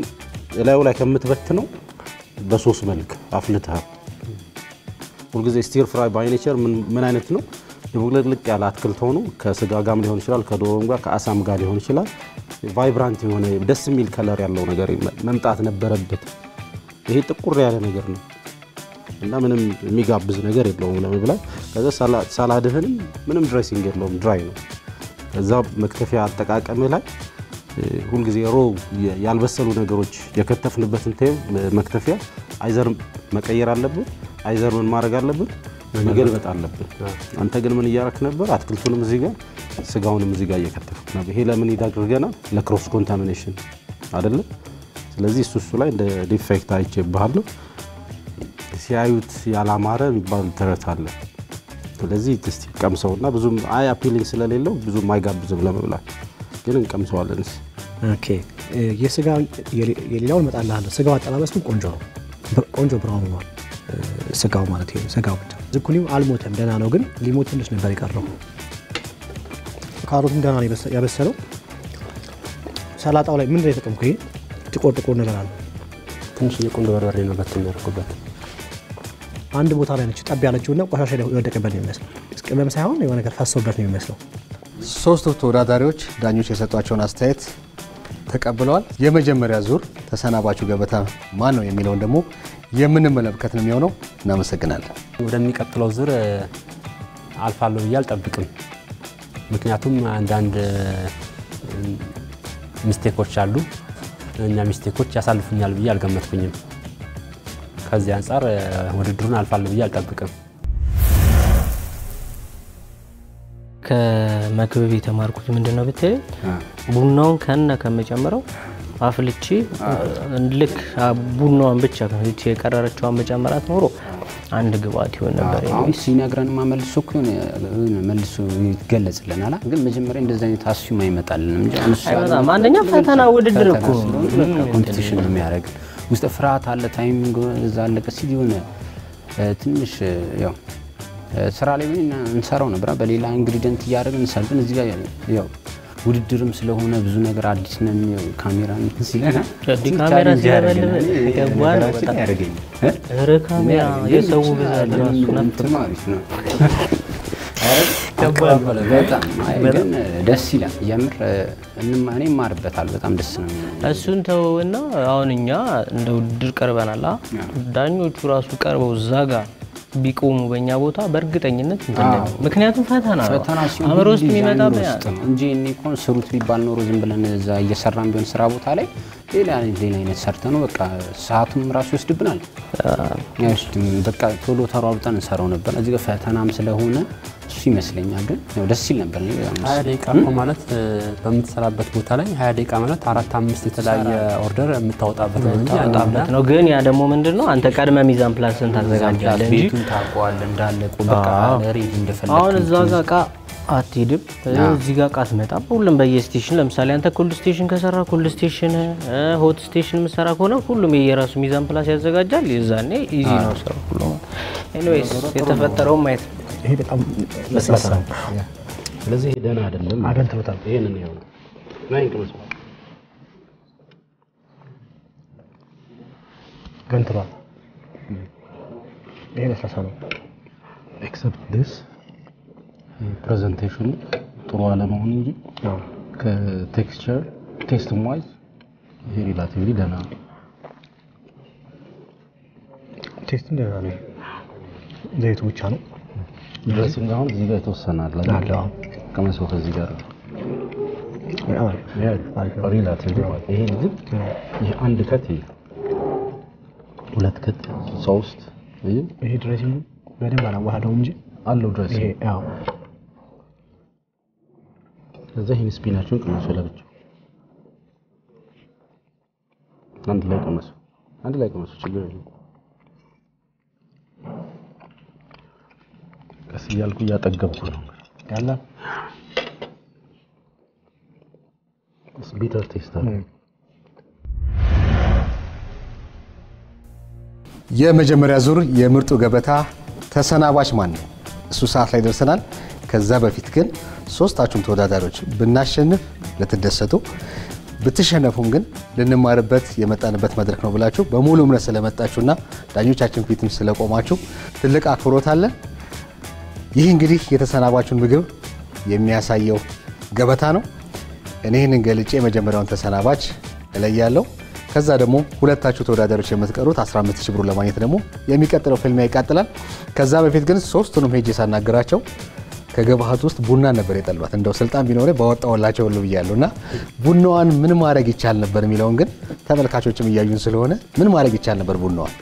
እላዩ ላይ ከምትበት ነው በሶስ መልክ አፍልተሃል። ሁልጊዜ stir fry by nature ምን አይነት ነው? ድብልቅልቅ ያለ አትክልት ሆኖ ከስጋ ጋርም ሊሆን ይችላል፣ ከዶሮም ጋር ከአሳም ጋር ሊሆን ይችላል። vibrant የሆነ ደስ የሚል color ያለው ነገር መምጣት ነበረበት። ይሄ ጥቁር ያለ ነገር ነው እና ምንም የሚጋብዝ ነገር የለውም ለመብላት። ከዛ ሳላ- ሳላድህንም ምንም dressing የለውም፣ dry ነው። ከዛ መክተፊያ አጠቃቀምህ ላይ ሁልጊዜ raw ያልበሰሉ ነገሮች የከተፍንበትን ቴም መክተፊያ either መቀየር አለብን፣ either ምን ማድረግ አለብን፣ መገልበጥ አለብን። አንተ ግን ምን እያረክ ነበር? አትክልቱንም እዚህ ጋር ስጋውንም እዚህ ጋር እየከተፍክ ነበር። ይሄ ለምን ይዳርገናል? ለ cross contamination አይደለም። ስለዚህ እሱ እሱ ላይ እንደ defect አይቼብሃለሁ። ሲያዩት ያላማረ የሚባል ተረት አለ። ስለዚህ እስቲ ቀምሰውና ብዙም eye appealing ስለሌለው ብዙም አይጋብዝም ለመብላት ግን እንቀምሰዋለን። okay የስጋ የሌላውን እመጣልሃለሁ። ስጋው አጠባበስ ግን ቆንጆ ነው። ቆንጆ brown ሆኗል። ስጋው ማለት ስጋው ብቻ ዝኩኒው አልሞተም፣ ደህና ነው። ግን ሊሞት ትንሽ ነበር የቀረው። ካሮቱን ገና ነው ያበሰለው። ሰላጣው ላይ ምንድን ነው የተጠቀምኩት? ይሄ ጥቁር ጥቁር ነገር አለ። ትንሽ የቁንዶ በርበሬ ነው በት የሚያደርጉበት አንድ ቦታ ላይ ነች ጠብ ያለችው እና ቆሻሻ የወደቀበት ነው የሚመስለው። ቅመም ሳይሆን የሆነ ነገር ፈሶበት ነው የሚመስለው። ሶስቱ ተወዳዳሪዎች ዳኞች የሰጧቸውን አስተያየት ተቀብለዋል። የመጀመሪያ ዙር ተሰናባቹ ገበታ ማን ነው የሚለውን ደግሞ የምንመለከት ነው የሚሆነው። እናመሰግናለን። ወደሚቀጥለው ዙር አልፋለሁ ብዬ አልጠብቅም። ምክንያቱም አንዳንድ ሚስቴኮች አሉ። እኛ ሚስቴኮች ያሳልፉኛል ብዬ አልገመትኩኝም። ከዚህ አንጻር ውድድሩን አልፋለሁ ብዬ አልጠብቅም። ከመክብብ የተማርኩት ምንድን ነው ብትለኝ ቡናውን ከነ ከመጨመረው አፍልቼ ልክ ቡናዋን ብቻ ከፍልቼ የቀረችዋን መጨመራት ኖሮ አንድ ግብአት ይሆን ነበር። አሁን ሲነግረንማ መልሶ እኮ መልሶ ይገለጽልናል። ግን መጀመሪያ እንደዚህ አይነት አስዩም አይመጣልንም አንደኛ ፈተና ውድድር እኮ competition ነው የሚያደርግ ውስጥ ፍርሃት አለ። timing እዛ አለቀ ሲል የሆነ ትንሽ ያው ስራ ላይ ምን እንሰራው ነበር በሌላ ingredient እያደረግን እንሰራለን። እዚህ ጋር ያው ውድድርም ስለሆነ ብዙ ነገር አዲስ ነን። ያው ካሜራ እንዲህ ካሜራ ሲያበልብ ገባህ ነው በጣም። ያደርገኝ ኧረ ካሜራ የሰው ብዛት ራሱ ነው። በጣም ግን ደስ ይላል። የምር እንማ እኔ እማርበታል። በጣም ደስ ነው እሱን ተውና አሁን እኛ እንደ ውድድር ቀርበናል።? ዳኞቹ ራሱ ቀርበው እዛ ጋር ቢቆሙ በእኛ ቦታ በእርግጠኝነት ምክንያቱም ፈተና ፈተና አእምሮ ውስጥ የሚመጣ እንጂ እኔ እኮ ስሩት ቢባል ኖሮ ዝም ብለን እዛ እየሰራን ቢሆን ስራ ቦታ ላይ ሌላ ሌላ አይነት ሰርተ ነው በቃ ሰዓቱም ራሱ ይወስድብናል። በቃ ቶሎ ተሯሩጠን እንሰራው ነበር። እዚህ ጋር ፈተናም ስለሆነ እሱ ይመስለኛል። ግን ያው ደስ ይል ነበር። እኔ በጣም ሀያ ደቂቃ እኮ ማለት በምትሰራበት ቦታ ላይ ሀያ ደቂቃ ማለት አራት አምስት የተለያየ order የምታወጣበት ነው ነው። ግን ያ ደግሞ ምንድን ነው አንተ ቀድመህ mise en place ን ታዘጋጃለህ እንጂ ቤቱን ታውቀዋለህ እንዳለ ቁ- በቃ ready እንደፈለግ አሁን እዛ ጋር እቃ አትሄድም፣ እዚህ ጋር እቃ አትመጣም። ሁሉም በየ station ለምሳሌ አንተ cold station ከሰራ cold station፣ hot station የምሰራ ከሆነ ሁሉም የየራሱ mise en place ያዘጋጃል። የዛኔ easy ነው ሁሉ። anyways የተፈጠረውን ማየት ነው። ይሄ በጣም ለስላሳ ነው። ስለዚህ ይሄ ደህና አይደለም። አገንትሎታል። ይሄንን ይኸው ነው ናይ ገንትሏል። ይሄ ለስላሳ ነው። except this presentation ኑ ጥሩ አለመሆኑ እንጂ ከ texture taste wise ይሄ relatively ደህና ነው። taste ቱ እንደዛ ነው። ዘይቱ ብቻ ነው dressing አሁን እዚህ ጋር የተወሰነ አለ አለ። አዎ። ቀመሰው ከዚህ ጋር ይሄ ግን ይሄ አንድ cut ይሄ ሁለት cut ሶስት ይሄ ይሄ dressing በደንብ አላዋሃደውም እንጂ አለው ይሄ dressing ያው ከዛ ይሄን ቀመሱ ለብቻው። አንድ ላይ ቀመሱ አንድ ላይ ቀመሱ ችግር የለም ቀስ እያልኩ እያጠገብኩ ነው ያለ bitter taste የመጀመሪያ ዙር የምርጡ ገበታ ተሰናባች ማን ነው? እሱ ሰዓት ላይ ደርሰናል። ከዛ በፊት ግን ሶስታችሁም ተወዳዳሪዎች ብናሸንፍ ልትደሰቱ፣ ብትሸነፉም ግን ልንማርበት የመጣንበት መድረክ ነው ብላችሁ በሙሉ እምነት ስለመጣችሁና ዳኞቻችን ፊትም ስለቆማችሁ ትልቅ አክብሮት አለን። ይህ እንግዲህ የተሰናባችሁን ምግብ የሚያሳየው ገበታ ነው። እኔ ይህንን የመጀመሪያውን ተሰናባች እለያለሁ። ከዛ ደግሞ ሁለታችሁ ተወዳዳሪዎች የምትቀሩት 15 ሺህ ብሩን ለማግኘት ደግሞ የሚቀጥለው ፍልሚያ ይቃጥላል። ከዛ በፊት ግን ሶስቱንም ሄጄ ሳናግራቸው ከግብአት ውስጥ ቡና ነበር የጠሏት። እንደው ስልጣን ቢኖረ ባወጣውላቸው ሁሉ ብያለሁ እና ቡናዋን ምን ማድረግ ይቻል ነበር የሚለውን ግን ተመልካቾችም እያዩን ስለሆነ ምን ማድረግ ይቻል ነበር ቡናዋን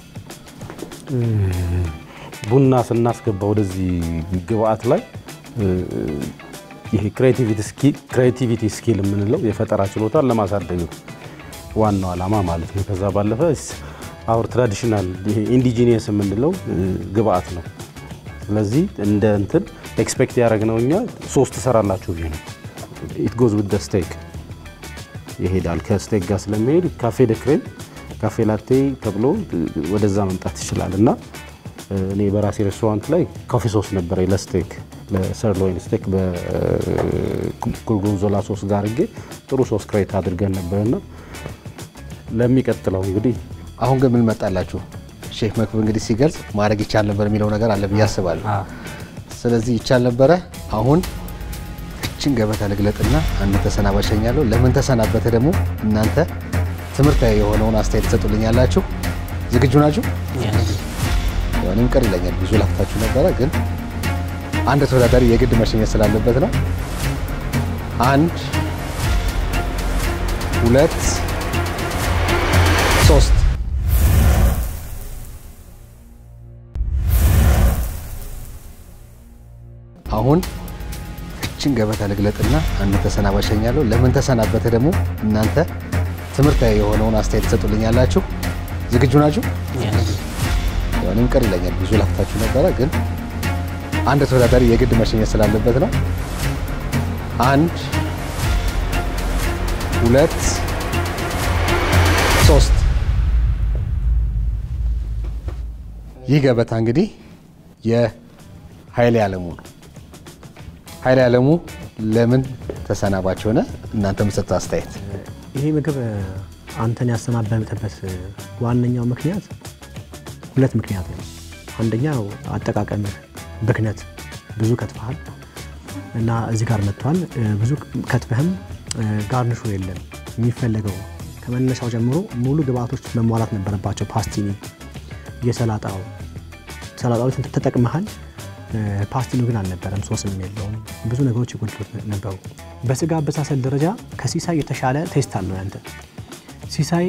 ቡና ስናስገባ ወደዚህ ግብአት ላይ ይሄ creativity skill የምንለው የፈጠራ ችሎታን ለማሳደግ ዋናው ዓላማ ማለት ነው። ከዛ ባለፈ our traditional indigenous የምንለው ግብአት ነው። ስለዚህ እንደ እንትን expect ያደረግነው እኛ ሶስት ትሰራላችሁ ብዬ ነው። it goes with steak ይሄዳል ከ steak ጋር ስለሚሄድ cafe de creme cafe latte ተብሎ ወደዛ መምጣት ይችላል እና እኔ በራሴ ሬስቶራንት ላይ coffee sauce ነበረ ለ steak በ sirloin steak በ gorgonzola sauce ጋር አድርጌ ጥሩ sauce create አድርገን ነበርና ለሚቀጥለው እንግዲህ አሁን ግን ምን መጣላችሁ? ሼፍ መክብብ እንግዲህ ሲገልጽ ማድረግ ይቻል ነበር የሚለው ነገር አለ ብዬ አስባለሁ። ስለዚህ ይቻል ነበረ። አሁን እችን ገበታ ልግለጥና አንድ ተሰናባች ሸኛለሁ። ለምን ተሰናበተ ደግሞ እናንተ ትምህርታዊ የሆነውን አስተያየት ትሰጡልኛላችሁ። ዝግጁ ናችሁ? ያው እኔም ቅር ይለኛል ብዙ ላፍታችሁ ነበረ፣ ግን አንድ ተወዳዳሪ የግድ መሸኘት ስላለበት ነው። አንድ ሁለት ሶስት አሁን እችን ገበታ ልግለጥና አንድ ተሰናባች ሸኛለሁ። ለምን ተሰናበተ ደግሞ እናንተ ትምህርታዊ የሆነውን አስተያየት ትሰጡልኛላችሁ። ዝግጁ ናችሁ? እኔም ቅር ይለኛል ብዙ ላፍታችሁ ነበረ፣ ግን አንድ ተወዳዳሪ የግድ መሸኘት ስላለበት ነው። አንድ ሁለት ሶስት ይህ ገበታ እንግዲህ የኃይሌ ዓለሙ ነው። ኃይሌ ዓለሙ ለምን ተሰናባች ሆነ? እናንተ የምትሰጡት አስተያየት። ይሄ ምግብ አንተን ያሰናበተበት ዋነኛው ምክንያት ሁለት ምክንያት ነው። አንደኛው አጠቃቀምህ ብክነት፣ ብዙ ከትፈሃል እና እዚህ ጋር መጥቷል። ብዙ ከትፈህም ጋርንሹ የለም የሚፈለገው ከመነሻው ጀምሮ ሙሉ ግብአቶች መሟላት ነበረባቸው። ፓስቲኒ፣ የሰላጣው ሰላጣዎች ተጠቅመሃል። ፓስቲኑ ግን አልነበረም፣ ሶስም የለውም። ብዙ ነገሮች የጎደሉት ነበሩ። በስጋ አበሳሰል ደረጃ ከሲሳይ የተሻለ taste አለው ያንተ። ሲሳይ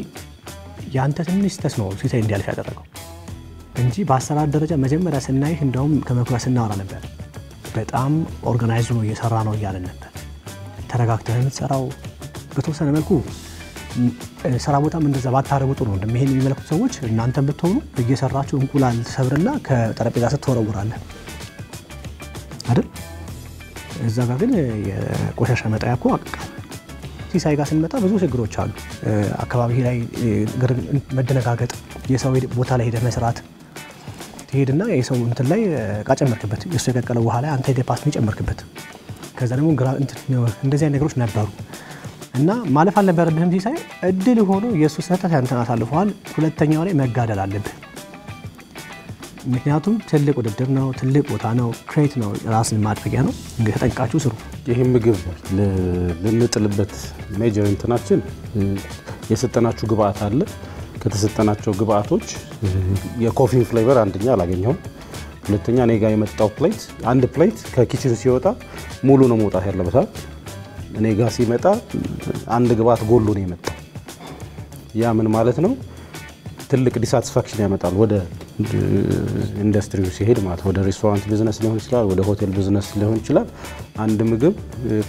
የአንተ ትንሽ ነው ሲሳይ እንዲያልፍ ያደረገው እንጂ በአሰራር ደረጃ መጀመሪያ ስናይህ እንደውም ከመኩሪያ ስናወራ ነበር። በጣም organize ነው እየሰራ ነው እያለን ነበር። ተረጋግተህ የምትሰራው በተወሰነ መልኩ ስራ ቦታም እንደዛ ባታረጉ ጥሩ ነው። ይሄን የሚመለከቱ ሰዎች እናንተን ብትሆኑ እየሰራችሁ እንቁላል ትሰብርና ከጠረጴዛ ስር ትወረውራለህ አይደል? እዛ ጋር ግን የቆሻሻ መጣያ እኮ ሲሳይ ጋር ስንመጣ ብዙ ችግሮች አሉ። አካባቢ ላይ መደነጋገጥ፣ የሰው ቦታ ላይ ሄደህ መስራት ትሄድና የሰው እንትን ላይ እቃ ጨመርክበት፣ እሱ የቀቀለው ውሃ ላይ አንተ ሄደህ ፓስቲኒ ጨመርክበት። ከዛ ደግሞ እንደዚህ አይነት ነገሮች ነበሩ እና ማለፍ አልነበረብህም ሲሳይ። እድል ሆኖ የእሱ ስህተት ያንተን አሳልፈዋል። ሁለተኛው ላይ መጋደል አለብህ። ምክንያቱም ትልቅ ውድድር ነው፣ ትልቅ ቦታ ነው፣ create ነው፣ ራስን ማድረጊያ ነው። እንግዲህ ተጠንቃችሁ ስሩ። ይህ ምግብ ልንጥልበት major እንትናችን የሰጠናችሁ ግብአት አለ። ከተሰጠናቸው ግብአቶች የ coffee ን flavor አንደኛ አላገኘውም። ሁለተኛ እኔ ጋር የመጣው plate አንድ plate ከ kitchen ሲወጣ ሙሉ ነው መውጣት ያለበታል። እኔ ጋር ሲመጣ አንድ ግብአት ጎሎ ነው የመጣው። ያ ምን ማለት ነው? ትልቅ dissatisfaction ያመጣል ወደ ኢንዱስትሪው ሲሄድ ማለት ወደ ሬስቶራንት ቢዝነስ ሊሆን ይችላል፣ ወደ ሆቴል ቢዝነስ ሊሆን ይችላል። አንድ ምግብ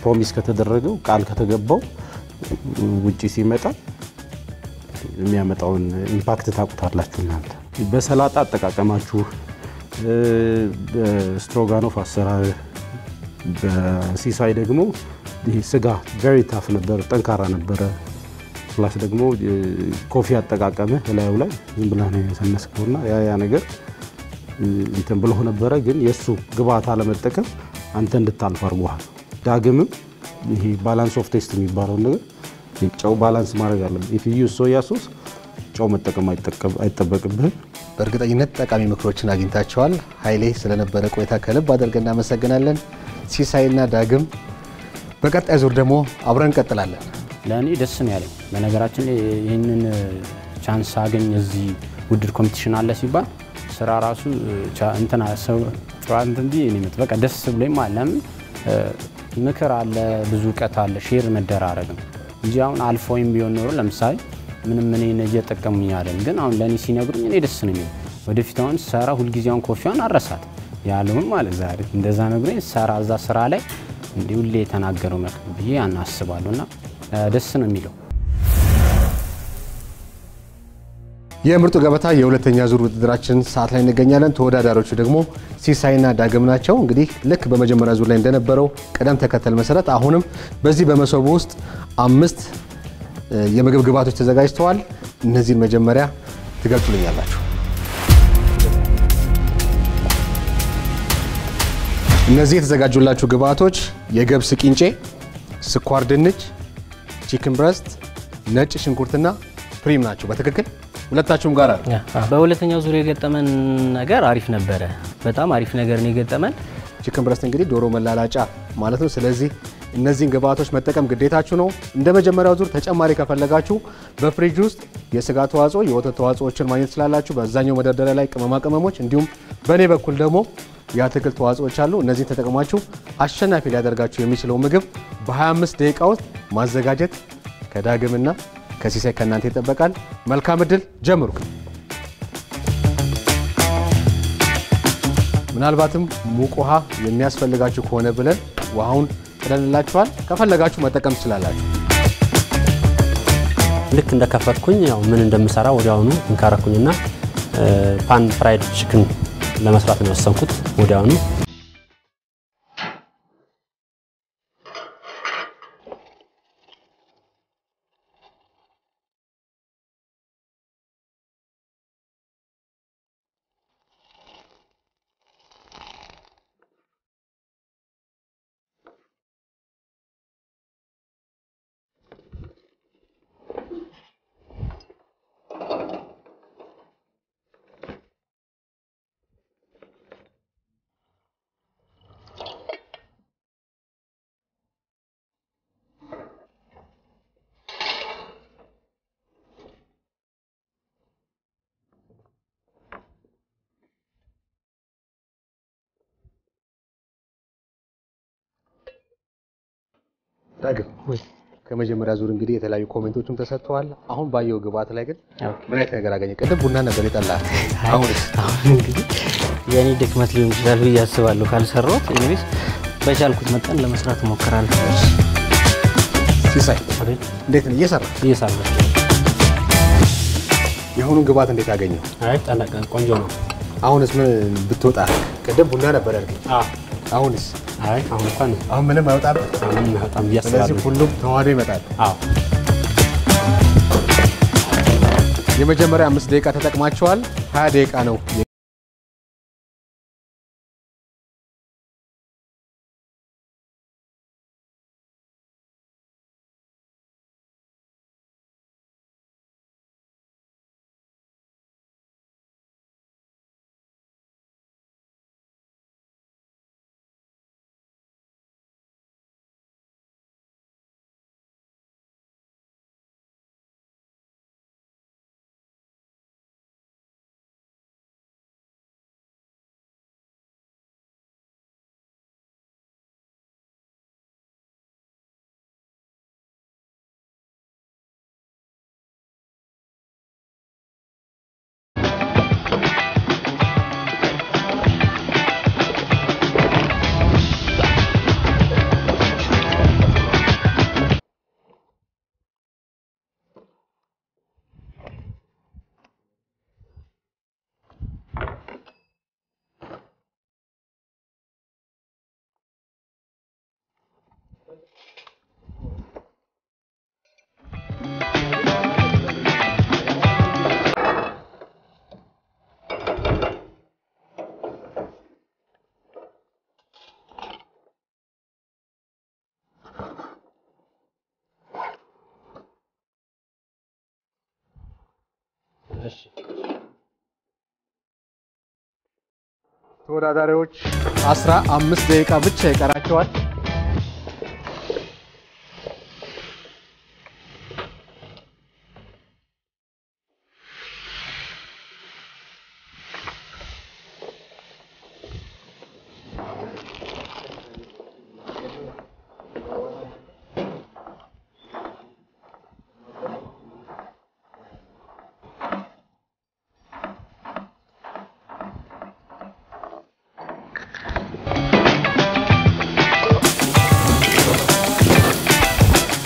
promise ከተደረገው ቃል ከተገባው ውጪ ሲመጣ የሚያመጣውን impact ታውቁታላችሁ እናንተ። በሰላጣ አጠቃቀማችሁ፣ በስትሮጋኖፍ አሰራር፣ በሲሳይ ደግሞ ስጋ very tough ነበር፣ ጠንካራ ነበረ። plus ደግሞ coffee አጠቃቀምህ እላዩ ላይ ዝም ብለህ ነው የሰነስከውና ያ ያ ነገር እንትን ብሎ ነበረ። ግን የእሱ ግብአት አለመጠቀም አንተ እንድታልፍ አድርጎሃል። ዳግምም ይሄ balance of taste የሚባለውን ነገር ጨው balance ማድረግ አለብህ። if you soya sauce ጨው መጠቀም አይጠበቅብህም። በእርግጠኝነት ጠቃሚ ምክሮችን አግኝታቸዋል። ኃይሌ ስለነበረ ቆይታ ከልብ አድርገን እናመሰግናለን። ሲሳይና ዳግም በቀጣይ ዙር ደግሞ አብረን እንቀጥላለን። ለእኔ ደስ ነው ያለኝ። በነገራችን ላይ ይህንን chance አገኝ እዚህ ውድድር competition አለ ሲባል ስራ ራሱ እንትና ሰው ጨዋንት እንዲ በቃ ደስ ብሎኝ ለምን ምክር አለ፣ ብዙ እውቀት አለ፣ ሼር መደራረግ ነው እንጂ አሁን አልፎይም ቢሆን ኖሮ ለምሳሌ ምንም እኔን እየጠቀሙኝ አለን። ግን አሁን ለእኔ ሲነግሩኝ እኔ ደስ ነው የሚለው። ወደፊት አሁን ሰራ ሁልጊዜውን ኮፊዋን አረሳት ያለውን ማለት ዛሬ እንደዛ ነግሮኝ ሰራ እዛ ስራ ላይ እንዲህ ሁሌ የተናገረው መክር ብዬ አናስባለሁ እና ደስ ነው የሚለው። የምርጡ ገበታ የሁለተኛ ዙር ውድድራችን ሰዓት ላይ እንገኛለን። ተወዳዳሪዎቹ ደግሞ ሲሳይና ዳግም ናቸው። እንግዲህ ልክ በመጀመሪያ ዙር ላይ እንደነበረው ቅደም ተከተል መሰረት አሁንም በዚህ በመሶቡ ውስጥ አምስት የምግብ ግብዓቶች ተዘጋጅተዋል። እነዚህን መጀመሪያ ትገልጹልኛላችሁ። እነዚህ የተዘጋጁላችሁ ግብአቶች የገብስ ቂንጬ፣ ስኳር ድንች፣ ቺክን ብረስት፣ ነጭ ሽንኩርትና ፕሪም ናቸው። በትክክል ሁለታችሁም ጋር አሉ። በሁለተኛው ዙር የገጠመን ነገር አሪፍ ነበረ። በጣም አሪፍ ነገር ነው የገጠመን። ቺክን ብረስት እንግዲህ ዶሮ መላላጫ ማለት ነው። ስለዚህ እነዚህን ግብአቶች መጠቀም ግዴታችሁ ነው። እንደ መጀመሪያው ዙር ተጨማሪ ከፈለጋችሁ በፍሪጅ ውስጥ የስጋ ተዋጽኦ፣ የወተት ተዋጽኦዎችን ማግኘት ትችላላችሁ። በአብዛኛው መደርደሪያ ላይ ቅመማ ቅመሞች፣ እንዲሁም በእኔ በኩል ደግሞ የአትክልት ተዋጽኦዎች አሉ። እነዚህን ተጠቅማችሁ አሸናፊ ሊያደርጋችሁ የሚችለው ምግብ በ25 ደቂቃ ውስጥ ማዘጋጀት ከዳግምና ከሲሳይ ከእናንተ ይጠበቃል። መልካም እድል፣ ጀምሩ። ምናልባትም ሙቅ ውሃ የሚያስፈልጋችሁ ከሆነ ብለን ውሃውን ጥለንላችኋል። ከፈለጋችሁ መጠቀም ትችላላችሁ። ልክ እንደከፈትኩኝ ያው ምን እንደምሰራ ወዲያውኑ እንካረኩኝና ፓን ፍራይድ ቺክን ለመስራት ነው የወሰንኩት ወዲያውኑ። ዳግም ከመጀመሪያ ዙር እንግዲህ የተለያዩ comment ኦችም ተሰጥተዋል። አሁን ባየው ግብአት ላይ ግን ምን አይነት ነገር አገኘ? ቅድም ቡና ነበር አሁንስ አሁን እንግዲህ የእኔ ድክመት ሊሆን ይችላል ብዬ አስባለሁ። ካልሰራሁት ingredients በቻልኩት መጠን ለመስራት እሞክራለሁ። ሲሳይ እንዴት ነው እየሰራ? እየሰራ የአሁኑን ግብአት እንዴት አገኘው? አይ ቆንጆ ነው። አሁንስ ምን ብትወጣ? ቅድም ቡና ነበር ያልከኝ። አሁንስ አይ አሁን እንኳን አሁን ምንም አይወጣም። አሁን ብዬ ስለዚህ ሁሉም ተዋህዶ ይመጣል። አዎ የመጀመሪያ አምስት ደቂቃ ተጠቅማችኋል። ሀያ ደቂቃ ነው ተወዳዳሪዎች አስራ አምስት ደቂቃ ብቻ ይቀራቸዋል።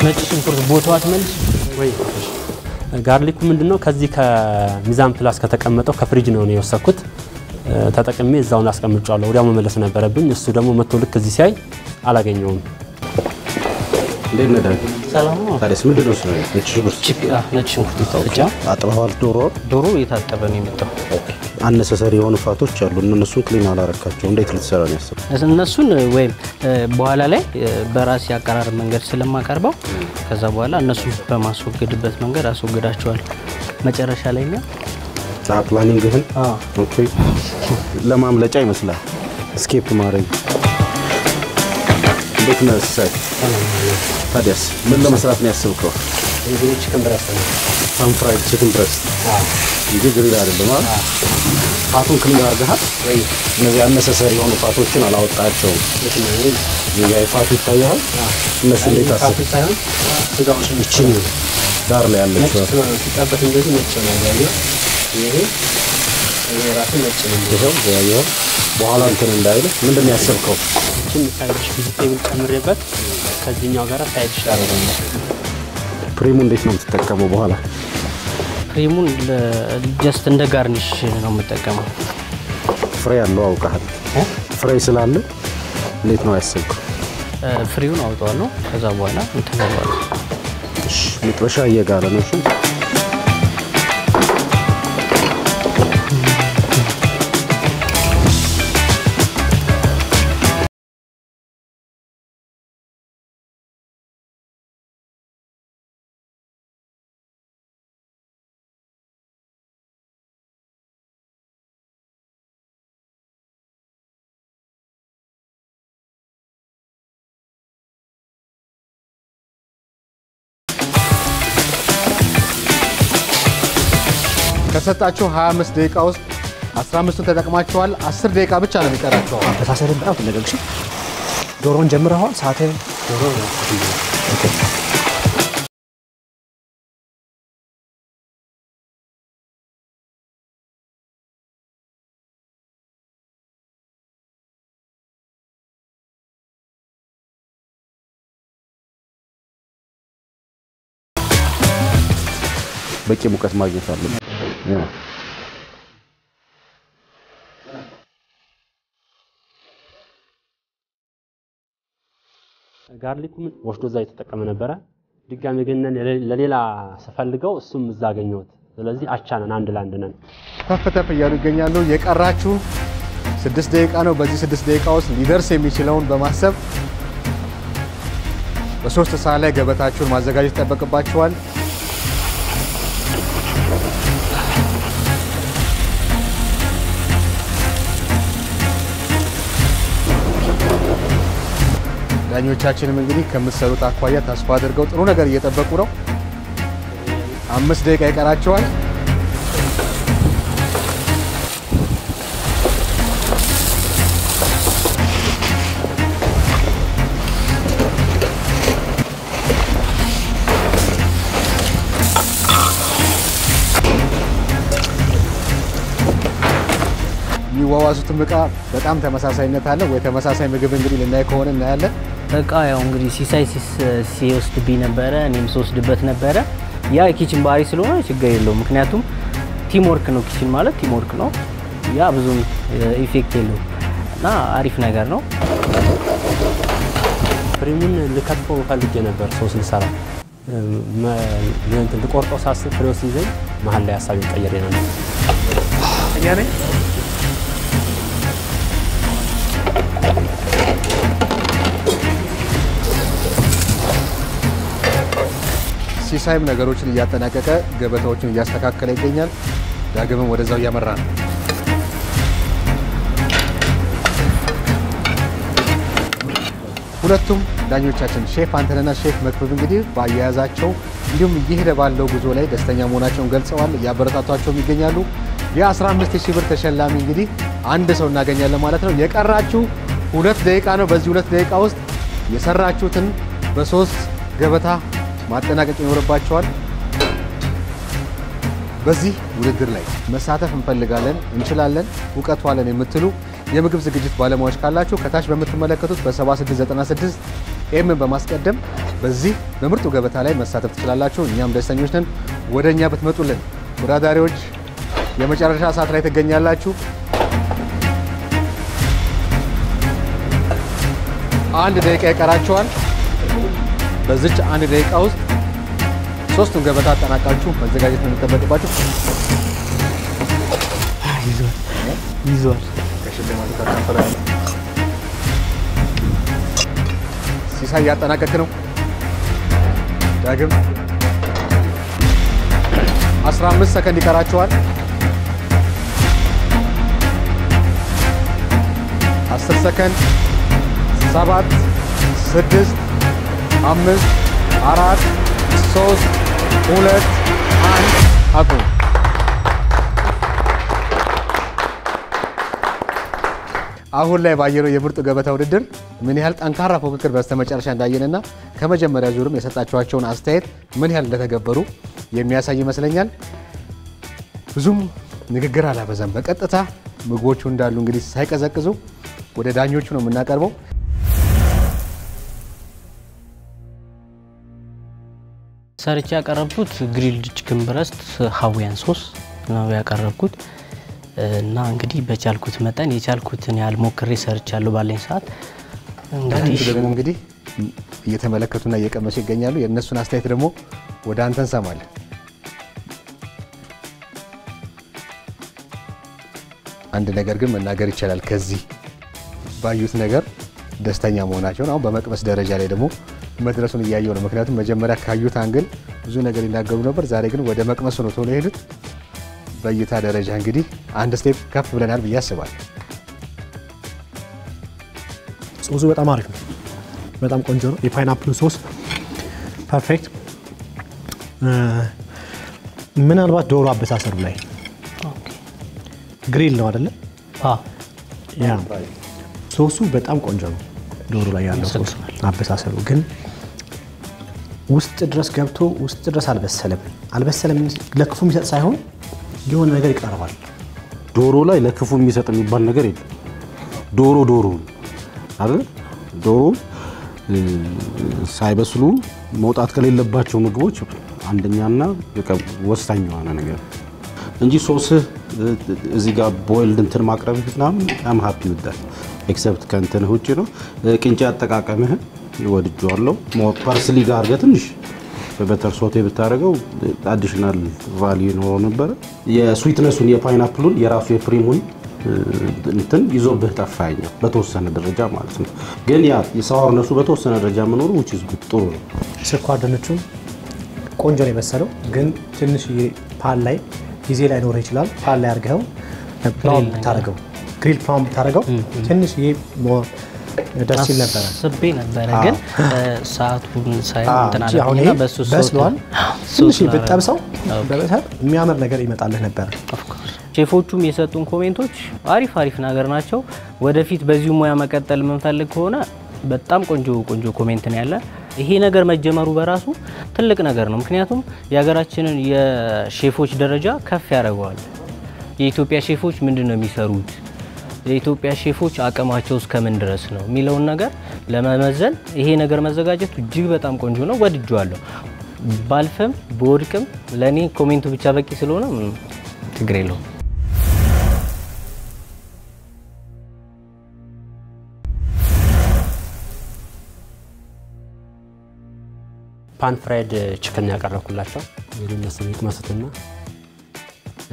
ነጭ ሽንኩርት ቦታው አትመልስ ወይ ጋርሊኩ ምንድነው? ከዚህ ከሚዛን ፕላስ ከተቀመጠው ከፍሪጅ ነው የወሰድኩት። ተጠቅሜ እዛውን አስቀምጫለሁ። ወዲያው መመለስ ነበረብኝ። እሱ ደግሞ መቶ ልክ እዚህ ሲያይ አላገኘውም። እንዴት ነህ ዳጊ? ሰላም ነው። ታዲያስ ምንድን ነው ስራ? ነጭ ሽንኩርት ነጭ ሽንኩርት ዶሮ ዶሮ የታጠበ ነው የመጣው። አነሰሰሪ የሆኑ ፋቶች አሉ። እነሱን ክሊን አላረካቸው። እንዴት ልትሰራ ነው ያሰብኩት? እነሱን ወይም በኋላ ላይ በራሴ አቀራረብ መንገድ ስለማቀርበው ከዛ በኋላ እነሱን በማስወገድበት መንገድ አስወግዳቸዋለሁ። መጨረሻ ላይ ነው planning ህን ለማምለጫ ይመስላል escape ማድረግ። እንዴት ነህ ሲሳይ? ታዲያስ ምን ለመስራት ነው ያሰብከው? chicken breast ነው። pan fried chicken breast እንጂ grill አይደለም? ፋቱን ክሊን አድርገሃል? እነዚህ አነሰሰሪ የሆኑ ፋቶችን አላወጣቸውም። እዚህ ጋ የፋቱ ይታያል። እነሱ እንዴት ዳር ላይ ያለችው ሲጠበስ እንደዚህ ነጭ ነው ያለው። ይሄ ይሄ ራሱ ነጭ ነው። ይኸው ያየው በኋላ እንትን እንዳይል ምንድን ያሰብከው? ጨምሬበት ከዚህኛው ጋር ክሬሙ እንዴት ነው የምትጠቀመው? በኋላ ክሬሙን just እንደ garnish ነው የምጠቀመው። ፍሬ ያለው አውቃሃል። ፍሬ ስላለ እንዴት ነው ያሰብከው? ፍሬውን አውጠዋለሁ። ከዛ በኋላ እሺ፣ መጥበሻ እየጋለ ነው። እሺ ከሰጣችሁ 25 ደቂቃ ውስጥ 15ቱን ተጠቅማችኋል። 10 ደቂቃ ብቻ ነው የሚቀራቸው። አበሳሰልን በጣም ፈለገግሽ። ዶሮን ጀምረዋል። ሰዓትን ዶሮ በቂ ሙቀት ማግኘት አለ። ጋርሊኩን ወስዶ እዛ የተጠቀመ ነበረ። ድጋሜ ግን ለሌላ ስፈልገው እሱም እዛ አገኘሁት። ስለዚህ አቻ ነን፣ አንድ ለአንድ ነን። ተፍ ተፍ እያሉ ይገኛሉ። የቀራችሁ ስድስት ደቂቃ ነው። በዚህ ስድስት ደቂቃ ውስጥ ሊደርስ የሚችለውን በማሰብ በሶስት ሰዓት ላይ ገበታችሁን ማዘጋጀት ይጠበቅባችኋል። ዳኞቻችንም እንግዲህ ከምትሰሩት አኳያ ተስፋ አድርገው ጥሩ ነገር እየጠበቁ ነው። አምስት ደቂቃ ይቀራቸዋል። የሚዋዋሱትም እቃ በጣም ተመሳሳይነት አለ ወይ? ተመሳሳይ ምግብ እንግዲህ ልናይ ከሆነ እናያለን። እቃ ያው እንግዲህ ሲሳይ ሲስ- ሲወስድብኝ ነበረ፣ እኔም ስወስድበት ነበረ። ያ የ kitchen ባህሪ ስለሆነ ችግር የለውም። ምክንያቱም team work ነው፣ kitchen ማለት team work ነው። ያ ብዙም effect የለውም እና አሪፍ ነገር ነው። ፕሪሙን ልከትፈው ፈልጌ ነበር ሶስት ልሰራ ልቆርጠው ሳስብ ፍሬው ሲይዘኝ መሀል ላይ ሀሳቤን ቀይሬ ነው። ሲሳይም ነገሮችን እያጠናቀቀ ገበታዎችን እያስተካከለ ይገኛል። ዳግምም ወደዛው እያመራ ነው። ሁለቱም ዳኞቻችን ሼፍ አንተነና ሼፍ መክብብ እንግዲህ በአያያዛቸው እንዲሁም እየሄደ ባለው ጉዞ ላይ ደስተኛ መሆናቸውን ገልጸዋል። እያበረታቷቸውም ይገኛሉ። የ15 ሺህ ብር ተሸላሚ እንግዲህ አንድ ሰው እናገኛለን ማለት ነው። የቀራችሁ ሁለት ደቂቃ ነው። በዚህ ሁለት ደቂቃ ውስጥ የሰራችሁትን በሶስት ገበታ ማጠናቀቅ ይኖርባቸዋል። በዚህ ውድድር ላይ መሳተፍ እንፈልጋለን፣ እንችላለን፣ እውቀቱ አለን የምትሉ የምግብ ዝግጅት ባለሙያዎች ካላችሁ ከታች በምትመለከቱት በ7696 ኤምን በማስቀደም በዚህ በምርጡ ገበታ ላይ መሳተፍ ትችላላችሁ። እኛም ደስተኞች ነን። ወደ እኛ ብትመጡልን። ተወዳዳሪዎች የመጨረሻ ሰዓት ላይ ትገኛላችሁ። አንድ ደቂቃ ይቀራቸዋል። በዚች አንድ ደቂቃ ውስጥ ሶስቱን ገበታ አጠናቃችሁ መዘጋጀት ነው የሚጠበቅባችሁ። ይዟል። ተካፈላል። ሲሳይ እያጠናቀቅ ነው። ዳግም 15 ሰከንድ ይቀራቸዋል። 10 ሰከንድ፣ 7 6 5 4 3 2 1 አቁም። አሁን ላይ ባየነው የምርጡ ገበታ ውድድር ምን ያህል ጠንካራ ፉክክር በስተመጨረሻ እንዳየንና ከመጀመሪያ ዙርም የሰጣችኋቸውን አስተያየት ምን ያህል እንደተገበሩ የሚያሳይ ይመስለኛል። ብዙም ንግግር አላበዛም። በቀጥታ ምግቦቹ እንዳሉ እንግዲህ ሳይቀዘቅዙ ወደ ዳኞቹ ነው የምናቀርበው። ሰርቼ ያቀረብኩት ግሪልድ ቺክን ብረስት ሀዊያን ሶስ ነው ያቀረብኩት እና እንግዲህ በቻልኩት መጠን የቻልኩትን ያህል ሞክሬ ሰርቻለሁ ባለኝ ሰዓት። ደግሞ እንግዲህ እየተመለከቱና እየቀመሱ ይገኛሉ። የእነሱን አስተያየት ደግሞ ወደ አንተ እንሰማለን። አንድ ነገር ግን መናገር ይቻላል። ከዚህ ባዩት ነገር ደስተኛ መሆናቸውን አሁን በመቅመስ ደረጃ ላይ ደግሞ መድረሱን እያየው ነው። ምክንያቱም መጀመሪያ ካዩት አንግል ብዙ ነገር ይናገሩ ነበር። ዛሬ ግን ወደ መቅመሱ ነው ቶሎ የሄዱት። በእይታ ደረጃ እንግዲህ አንድ step ከፍ ብለናል ብዬ አስባለሁ። ሶሱ በጣም አሪፍ ነው። በጣም ቆንጆ ነው። የ pineapple ኡ sauce perfect። ምናልባት ዶሮ አበሳሰሩ ላይ grill ነው አይደለ? አዎ፣ ያ ሶሱ በጣም ቆንጆ ነው። ዶሮ ላይ ያለው ሶስ አበሳሰሉ ግን ውስጥ ድረስ ገብቶ ውስጥ ድረስ አልበሰለም። አልበሰለም ለክፉ የሚሰጥ ሳይሆን የሆነ ነገር ይቀርባል። ዶሮ ላይ ለክፉ የሚሰጥ የሚባል ነገር የለም። ዶሮ ዶሮ አይደል? ዶሮ ሳይበስሉ መውጣት ከሌለባቸው ምግቦች አንደኛና ወሳኝ የሆነ ነገር እንጂ ሶስህ እዚህ ጋር ቦይልድ እንትን ማቅረብ ምናምን አም ሀፒ ይወዳል ኤክሰፕት ከእንትንህ ውጭ ነው። እ፣ ቅንጬ አጠቃቀምህን ወድጄዋለሁ። ሞር ፐርስሊ ጋር አድርገህ ትንሽ በበተር ሶቴ ብታደርገው አዲሽናል ቫልዩ ይኖረው ነበረ። የስዊትነሱን የፓይናፕሉን የራሱ የፕሪሙን እንትን ይዞብህ ጠፋኛው በተወሰነ ደረጃ ማለት ነው። ግን ያ የሳዋርነሱ በተወሰነ ደረጃ መኖሩ ውጭ ጥሩ ነው። ስኳር ድንቹም ቆንጆ ነው የበሰለው፣ ግን ትንሽዬ ፓን ላይ ጊዜ ላይ ኖረ ይችላል። ፓን ላይ አድርገው ፕላውን ብታደርገው ግሪል ፕላውን ብታደርገው ትንሽዬ ሞር ደስ ይል ነበረ። አስቤ ነበረ ግን ሰዓቱን ሳይ አዎ፣ እንትን እንጂ አሁን አለብኝና ይሄ በሱ በስሏል። ትንሽ ብጠብሰው ኦኬ። በበሰል የሚያምር ነገር ይመጣልህ ነበረ። ሼፎቹም የሰጡን ኮሜንቶች አሪፍ አሪፍ ነገር ናቸው። ወደፊት በዚሁ ሙያ መቀጠል የምንፈልግ ከሆነ በጣም ቆንጆ ቆንጆ ኮሜንት ነው ያለ። ይሄ ነገር መጀመሩ በራሱ ትልቅ ነገር ነው። ምክንያቱም የሀገራችንን የሼፎች ደረጃ ከፍ ያደርገዋል። የኢትዮጵያ ሼፎች ምንድን ነው የሚሰሩት፣ የኢትዮጵያ ሼፎች አቅማቸው እስከምን ድረስ ነው የሚለውን ነገር ለመመዘን ይሄ ነገር መዘጋጀቱ እጅግ በጣም ቆንጆ ነው። ወድጄዋለሁ። ባልፍም በወድቅም ለእኔ comment ኡ ብቻ በቂ ስለሆነ ችግር የለውም። pan fried chicken ያቀረብኩላቸው እነሱ ይቅመሱትና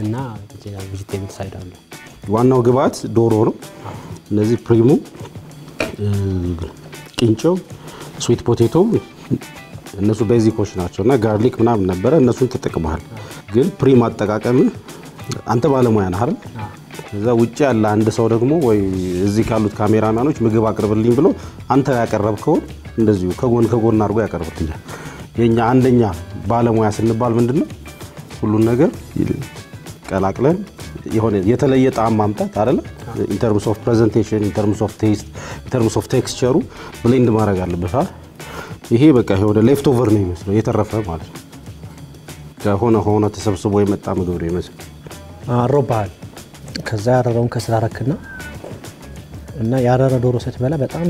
እና vegetable side አለ ዋናው ግብአት ዶሮ ነው። እነዚህ ፕሪሙ፣ ቂንጬው፣ sweet potato እነሱ basic ኦች ናቸው እና garlic ምናምን ነበረ እነሱን ተጠቅመሃል። ግን ፕሪም አጠቃቀም አንተ ባለሙያ ነህ አይደል? እዛ ውጭ ያለ አንድ ሰው ደግሞ ወይ እዚህ ካሉት ካሜራማኖች ምግብ አቅርብልኝ ብሎ አንተ ያቀረብከውን እንደዚሁ ከጎን ከጎን አድርጎ ያቀርብልኛል። የኛ አንደኛ ባለሙያ ስንባል ምንድን ነው ሁሉን ነገር ቀላቅለን የሆነ የተለየ ጣዕም ማምጣት አይደለ? in terms of presentation፣ in terms of taste፣ in terms of texture ኡ blend ማድረግ አለበት አይደል? ይሄ በቃ የሆነ left over ነው ይመስለው የተረፈ ማለት ነው። ከሆነ ሆነ ተሰብስቦ የመጣ ምግብ ነው ይመስል አሮባሃል። ከዛ ያረረውን ከስራ ረክና እና ያረረ ዶሮ ስትበላ በጣም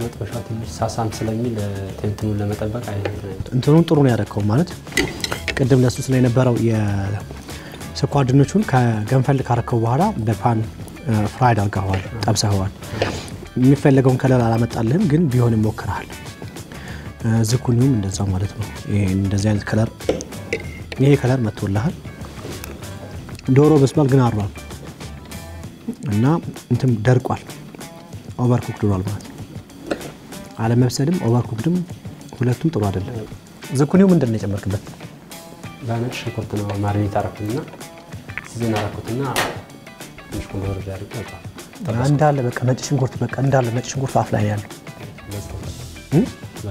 መጥበሻ ትንሽ ሳሳም ስለሚል ትንትኑን ለመጠበቅ አይ እንትኑን ጥሩ ነው ያደረግከው። ማለት ቅድም ለሱ ስለ የስኳር ድንቹን ከገንፈል ካረከው በኋላ በፓን ፍራይድ አድርገዋል፣ ጠብሰኸዋል። የሚፈለገውን ከለር አላመጣልህም፣ ግን ቢሆንም ሞክረሃል። ዝኩኒውም እንደዛው ማለት ነው። እንደዚህ አይነት ከለር ይሄ color መጥቶልሃል። ዶሮ በስሏል ግን አሯል እና እንትን ደርቋል። over cooked ሆኗል ማለት ነው። አለመብሰልም over cooked ም ሁለቱም ጥሩ አይደለም። ዝኩኒው ምንድን ነው የጨመርክበት? በነጭ ሽንኩርት ነው marinate አረኩትና season አረኩትና ትንሽ ቁንዶ በርበሬ አድርጌ በቃ እንዳለ በቃ ነጭ ሽንኩርት በቃ እንዳለ ነጭ ሽንኩርት አፍ ላይ ያለው።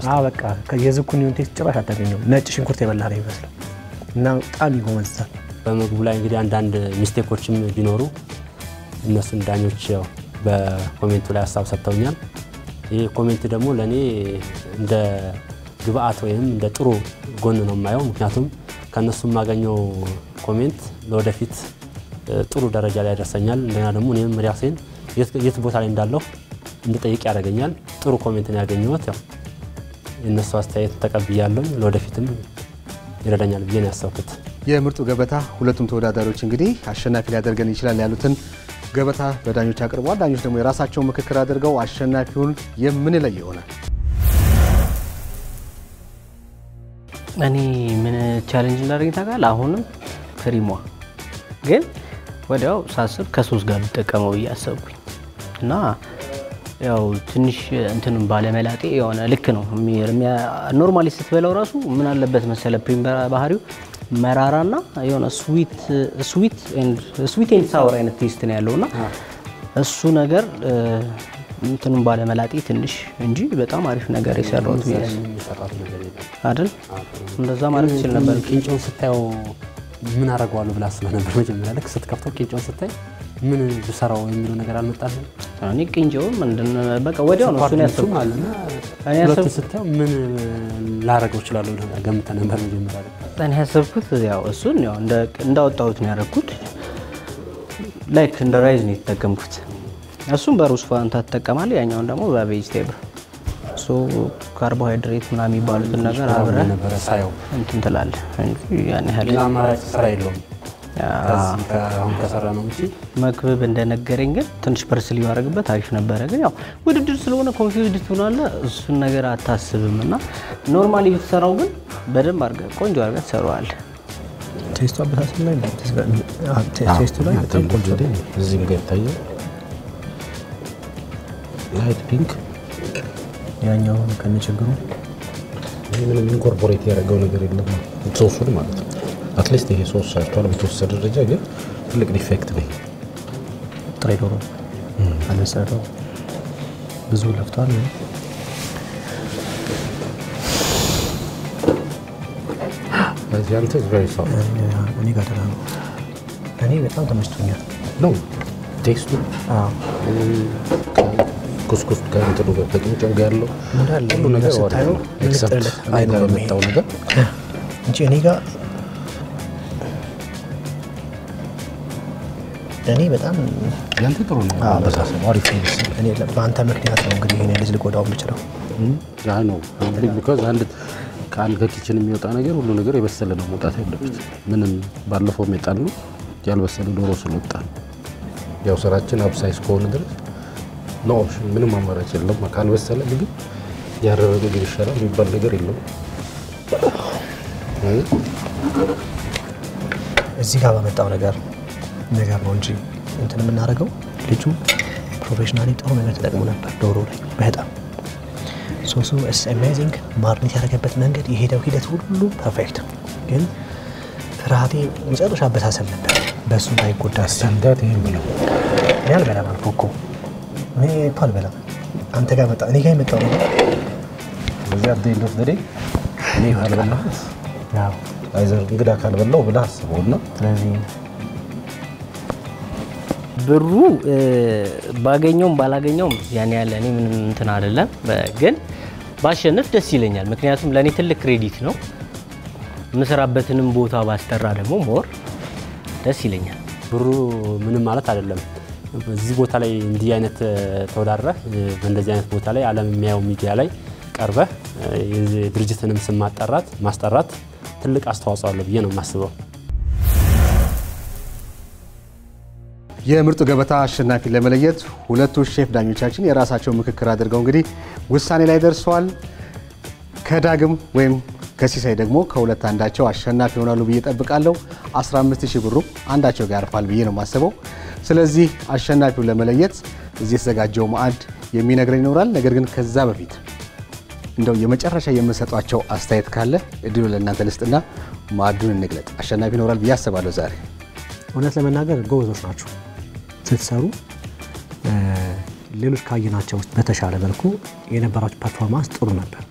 አዎ በቃ የዝኩኒውን taste ጭራሽ አታገኘው። ነጭ ሽንኩርት የበላህ ነው ይመስለው እና በጣም ይጎመዝዛል። በምግቡ ላይ እንግዲህ አንዳንድ mistake ኦችም ቢኖሩ እነሱን ዳኞች ያው በ comment ኡ ላይ ሀሳብ ሰጥተውኛል። ይህ comment ደግሞ ለእኔ እንደ ግብአት ወይም እንደ ጥሩ ጎን ነው የማየው። ምክንያቱም ከእነሱ የማገኘው comment ለወደፊት ጥሩ ደረጃ ላይ ያደርሰኛል። እንደገና ደግሞ እኔም ራሴን የት ቦታ ላይ እንዳለሁ እንድጠይቅ ያደርገኛል። ጥሩ comment ነው ያገኘሁት። ያው የእነሱ አስተያየት ተቀብያለሁ። ለወደፊትም ይረዳኛል ብዬ ነው ያሰብኩት። የምርጡ ገበታ ሁለቱም ተወዳዳሪዎች እንግዲህ አሸናፊ ሊያደርገን ይችላል ያሉትን ገበታ በዳኞች አቅርበዋል። ዳኞች ደግሞ የራሳቸውን ምክክር አድርገው አሸናፊውን የምንለይ ይሆናል። እኔ ምን challenge እንዳደረገኝ ታውቃለህ? አሁንም ፕሪሟ ግን ወዲያው ሳስብ ከሶስት ጋር ልጠቀመው ብዬ አሰብኩኝ። እና ያው ትንሽ እንትን ባለመላጤ የሆነ ልክ ነው። normally ስትበላው ራሱ ምን አለበት መሰለ ፕሪም ባህሪው? መራራና የሆነ sweet sweet and sour አይነት taste ነው ያለው። እና እሱ ነገር እንትኑን ባለመላጤ ትንሽ እንጂ በጣም አሪፍ ነገር የሰራሁት አይደል? እንደዛ ማለት ይችል ነበር። ቅንጬን ስታየው ምን አደርገዋለሁ ብለህ አስበህ ነበር? መጀመሪያ ልክ ስትከፍተው ቅንጬን ስታይ ምን ብሰራው የሚለው ነገር አልመጣልህም? እኔ ቅንጬው ምንድን በቃ ወዲያው ነው እሱን ያሰብኩት። ያሰብኩት ስታየው ምን ላደርገው እችላለሁ ብለህ ገምተህ ነበር መጀመሪያ? እኔ ያሰብኩት ያው እሱን ያው እንዳወጣሁት ነው ያደረኩት። like እንደ rice ነው የተጠቀምኩት። እሱም በሩዝ ፋንታ ትጠቀማለህ፣ ያኛውን ደግሞ በ vegetable። so ካርቦሃይድሬት ምናምን የሚባሉትን ነገር አብረህ እንትን ትላለህ እንጂ ያን ያህል አማራጭ ስራ የለውም። ከዚህ አሁን ከሰራ ነው እንጂ መክብብ እንደነገረኝ ግን ትንሽ parsley ባደረግበት አሪፍ ነበረ። ግን ያው ውድድር ስለሆነ confused ትሆናለህ፣ እሱን ነገር አታስብም። እና normally ብትሰራው ግን በደንብ አድርገህ ቆንጆ አድርገህ ትሰራዋለህ። taste ኡ አበሳሰል ላይ taste ኡ ላይ በጣም ቆንጆ እዚህም ጋር ይታያል። light pink ያኛው ከነችግሩ ይሄ ምንም incorporate ያደረገው ነገር የለም ሶሱን ማለት ነው። at least ይሄ ሶስ ሰርቷል በተወሰነ ደረጃ ግን ትልቅ defect ነው። ጥሬ ዶሮ ዶሮ ብዙ ለፍቷል። አንተ እኔ ጋር ደህና ነው። እኔ በጣም ተመችቶኛል። ነው taste ኡ አዎ ኩስኩስ ከእንትኑ ጋር ከቅንጬው ጋር ያለው ሁሉ ነገር ስታየው except ምልጥለት እኔ ጋር አይኖርም የመጣው ነገር እንጂ እኔ ጋር እኔ በጣም ያንተ ጥሩ ነው። አበሳሰሉ አሪፍ ነው። እኔ በአንተ ምክንያት ነው እንግዲህ ይሄን ልጅ ልጎዳው የምችለው። ያ ነው። because አንድ ከአንድ ከ kitchen የሚወጣ ነገር ሁሉ ነገር የበሰለ ነው መውጣት ያለበት። ምንም ባለፈው የጣልነው ያልበሰለ ዶሮ ስለወጣ። ያው ስራችን አብሳይ እስከሆነ ድረስ no ምንም አማራጭ የለም። ካልበሰለ ምግብ ያረረ ምግብ ይሻላል የሚባል ነገር የለም። እዚህ ጋር በመጣው ነገር ነገር ነው እንጂ እንትን የምናደርገው ልጁ professionally ጥሩ ነገር ተጠቅሞ ነበር ዶሮ ላይ በጣም። sauce ኡ is amazing ማርኔት ያደረገበት መንገድ የሄደው ሂደት ሁሉ ፐርፌክት ግን ፍርሃቴ መጨረሻ አበሳሰል ነበር። በእሱ ላይ ጎዳ ስታንዳርድ ይሄን ብለው አልኩህ እኮ እኔ እኮ አልበላም አንተ ጋር መጣ እኔ ጋር የመጣው ነገር በዚህ ኦፍ ዘ ዴይ እኔ ካልበላሁት ያው አይዘር እንግዳ ካልበላው ብለህ አስበውና ስለዚህ ብሩ ባገኘውም ባላገኘውም ያን ያለ እኔ ምንም እንትን አይደለም፣ ግን ባሸንፍ ደስ ይለኛል። ምክንያቱም ለእኔ ትልቅ credit ነው። የምሰራበትንም ቦታ ባስጠራ ደግሞ more ደስ ይለኛል። ብሩ ምንም ማለት አይደለም። እዚህ ቦታ ላይ እንዲህ አይነት ተወዳድረህ በእንደዚህ አይነት ቦታ ላይ ዓለም የሚያየው ሚዲያ ላይ ቀርበህ የድርጅትንም ስም ማጠራት ማስጠራት ትልቅ አስተዋጽኦ አለው ብዬ ነው የማስበው። የምርጡ ገበታ አሸናፊ ለመለየት ሁለቱ ሼፍ ዳኞቻችን የራሳቸው ምክክር አድርገው እንግዲህ ውሳኔ ላይ ደርሰዋል። ከዳግም ወይም ከሲሳይ ደግሞ ከሁለት አንዳቸው አሸናፊ ይሆናሉ ብዬ ጠብቃለሁ። 15 ሺህ ብሩ አንዳቸው ጋር ያርፋል ብዬ ነው የማስበው። ስለዚህ አሸናፊውን ለመለየት እዚህ የተዘጋጀው ማዕድ የሚነግረን ይኖራል። ነገር ግን ከዛ በፊት እንደው የመጨረሻ የምሰጧቸው አስተያየት ካለ እድሉ ለእናንተ ልስጥና ማዕዱን እንግለጥ። አሸናፊ ይኖራል ብዬ አስባለሁ ዛሬ እውነት ለመናገር ጎበዞች ናቸው ስትሰሩ ሌሎች ካየናቸው ውስጥ በተሻለ መልኩ የነበራችሁ performance ጥሩ ነበር።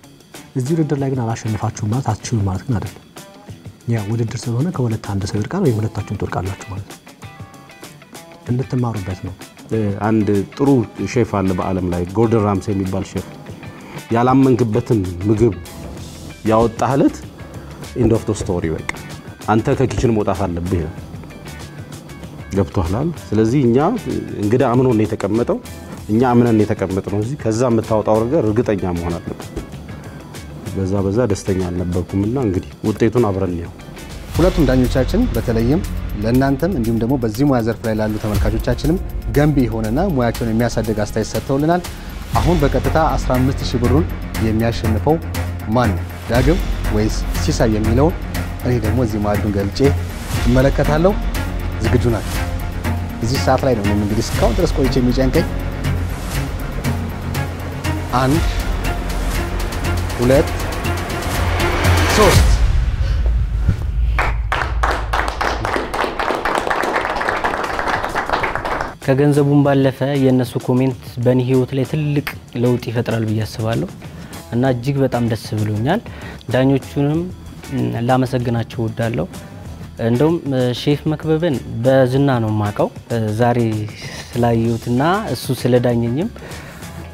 እዚህ ውድድር ላይ ግን አላሸንፋችሁ ማለት አትችሉ ማለት ግን አይደለም። ያ ውድድር ስለሆነ ከሁለት አንድ ሰው ይወድቃል ወይም ሁለታችሁም ትወድቃላችሁ ማለት ነው። እንድትማሩበት ነው። አንድ ጥሩ ሼፍ አለ በዓለም ላይ ጎርደን ራምሴይ የሚባል ሼፍ። ያላመንክበትን ምግብ ያወጣህ ዕለት End of story በቃ አንተ ከ kitchen መውጣት አለብህ ገብቶሃል? ስለዚህ እኛ እንግዳ አምኖ ነው የተቀመጠው፣ እኛ አምነን ነው የተቀመጥነው እዚህ። ከዛ የምታወጣው ነገር እርግጠኛ መሆን አለበት። በዛ በዛ ደስተኛ አልነበርኩም እና እንግዲህ ውጤቱን አብረን ነው ሁለቱም ዳኞቻችን በተለይም ለእናንተም እንዲሁም ደግሞ በዚህ ሙያ ዘርፍ ላይ ላሉ ተመልካቾቻችንም ገንቢ የሆነና ሙያቸውን የሚያሳድግ አስተያየት ሰጥተውልናል። አሁን በቀጥታ 15 ሺህ ብሩን የሚያሸንፈው ማን ነው? ዳግም ወይስ ሲሳይ የሚለውን እኔ ደግሞ እዚህ ማዕዱን ገልጬ እመለከታለሁ። ዝግጁ ናቸው? እዚህ ሰዓት ላይ ነው እንግዲህ እስካሁን ድረስ ቆይቼ የሚጨንቀኝ አንድ ሁለት ሶስት ከገንዘቡም ባለፈ የእነሱ comment በእኔ ህይወት ላይ ትልቅ ለውጥ ይፈጥራል ብዬ አስባለሁ እና እጅግ በጣም ደስ ብሎኛል። ዳኞቹንም ላመሰግናቸው እወዳለሁ። እንደውም ሼፍ መክበብን በዝና ነው የማውቀው ዛሬ ስላየሁትና እሱ ስለዳኘኝም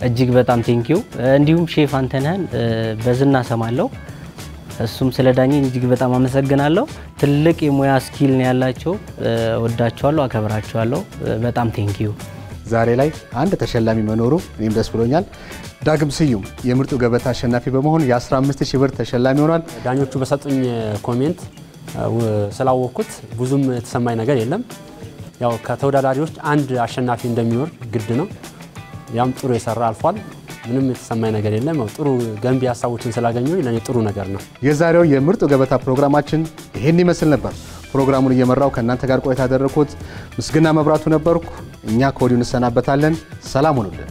እጅግ በጣም thank you። እንዲሁም ሼፍ አንተነህን በዝና ሰማለሁ እሱም ስለዳኘኝ እጅግ በጣም አመሰግናለሁ። ትልቅ የሙያ skill ነው ያላቸው። ወዳቸዋለሁ፣ አከብራቸዋለሁ። በጣም thank you። ዛሬ ላይ አንድ ተሸላሚ መኖሩ እኔም ደስ ብሎኛል። ዳግም ስዩም የምርጡ ገበታ አሸናፊ በመሆን የ15 ሺህ ብር ተሸላሚ ሆኗል። ዳኞቹ በሰጡኝ comment ስላወቅኩት ብዙም የተሰማኝ ነገር የለም። ያው ከተወዳዳሪዎች አንድ አሸናፊ እንደሚኖር ግድ ነው። ያም ጥሩ የሰራ አልፏል። ምንም የተሰማኝ ነገር የለም። ጥሩ ገንቢ ሀሳቦችን ስላገኘ ለእኔ ጥሩ ነገር ነው። የዛሬው የምርጡ ገበታ ፕሮግራማችን ይህን ይመስል ነበር። ፕሮግራሙን እየመራው ከእናንተ ጋር ቆይታ ያደረኩት ምስግና መብራቱ ነበርኩ። እኛ ከወዲሁ እንሰናበታለን። ሰላም ሁኑልን።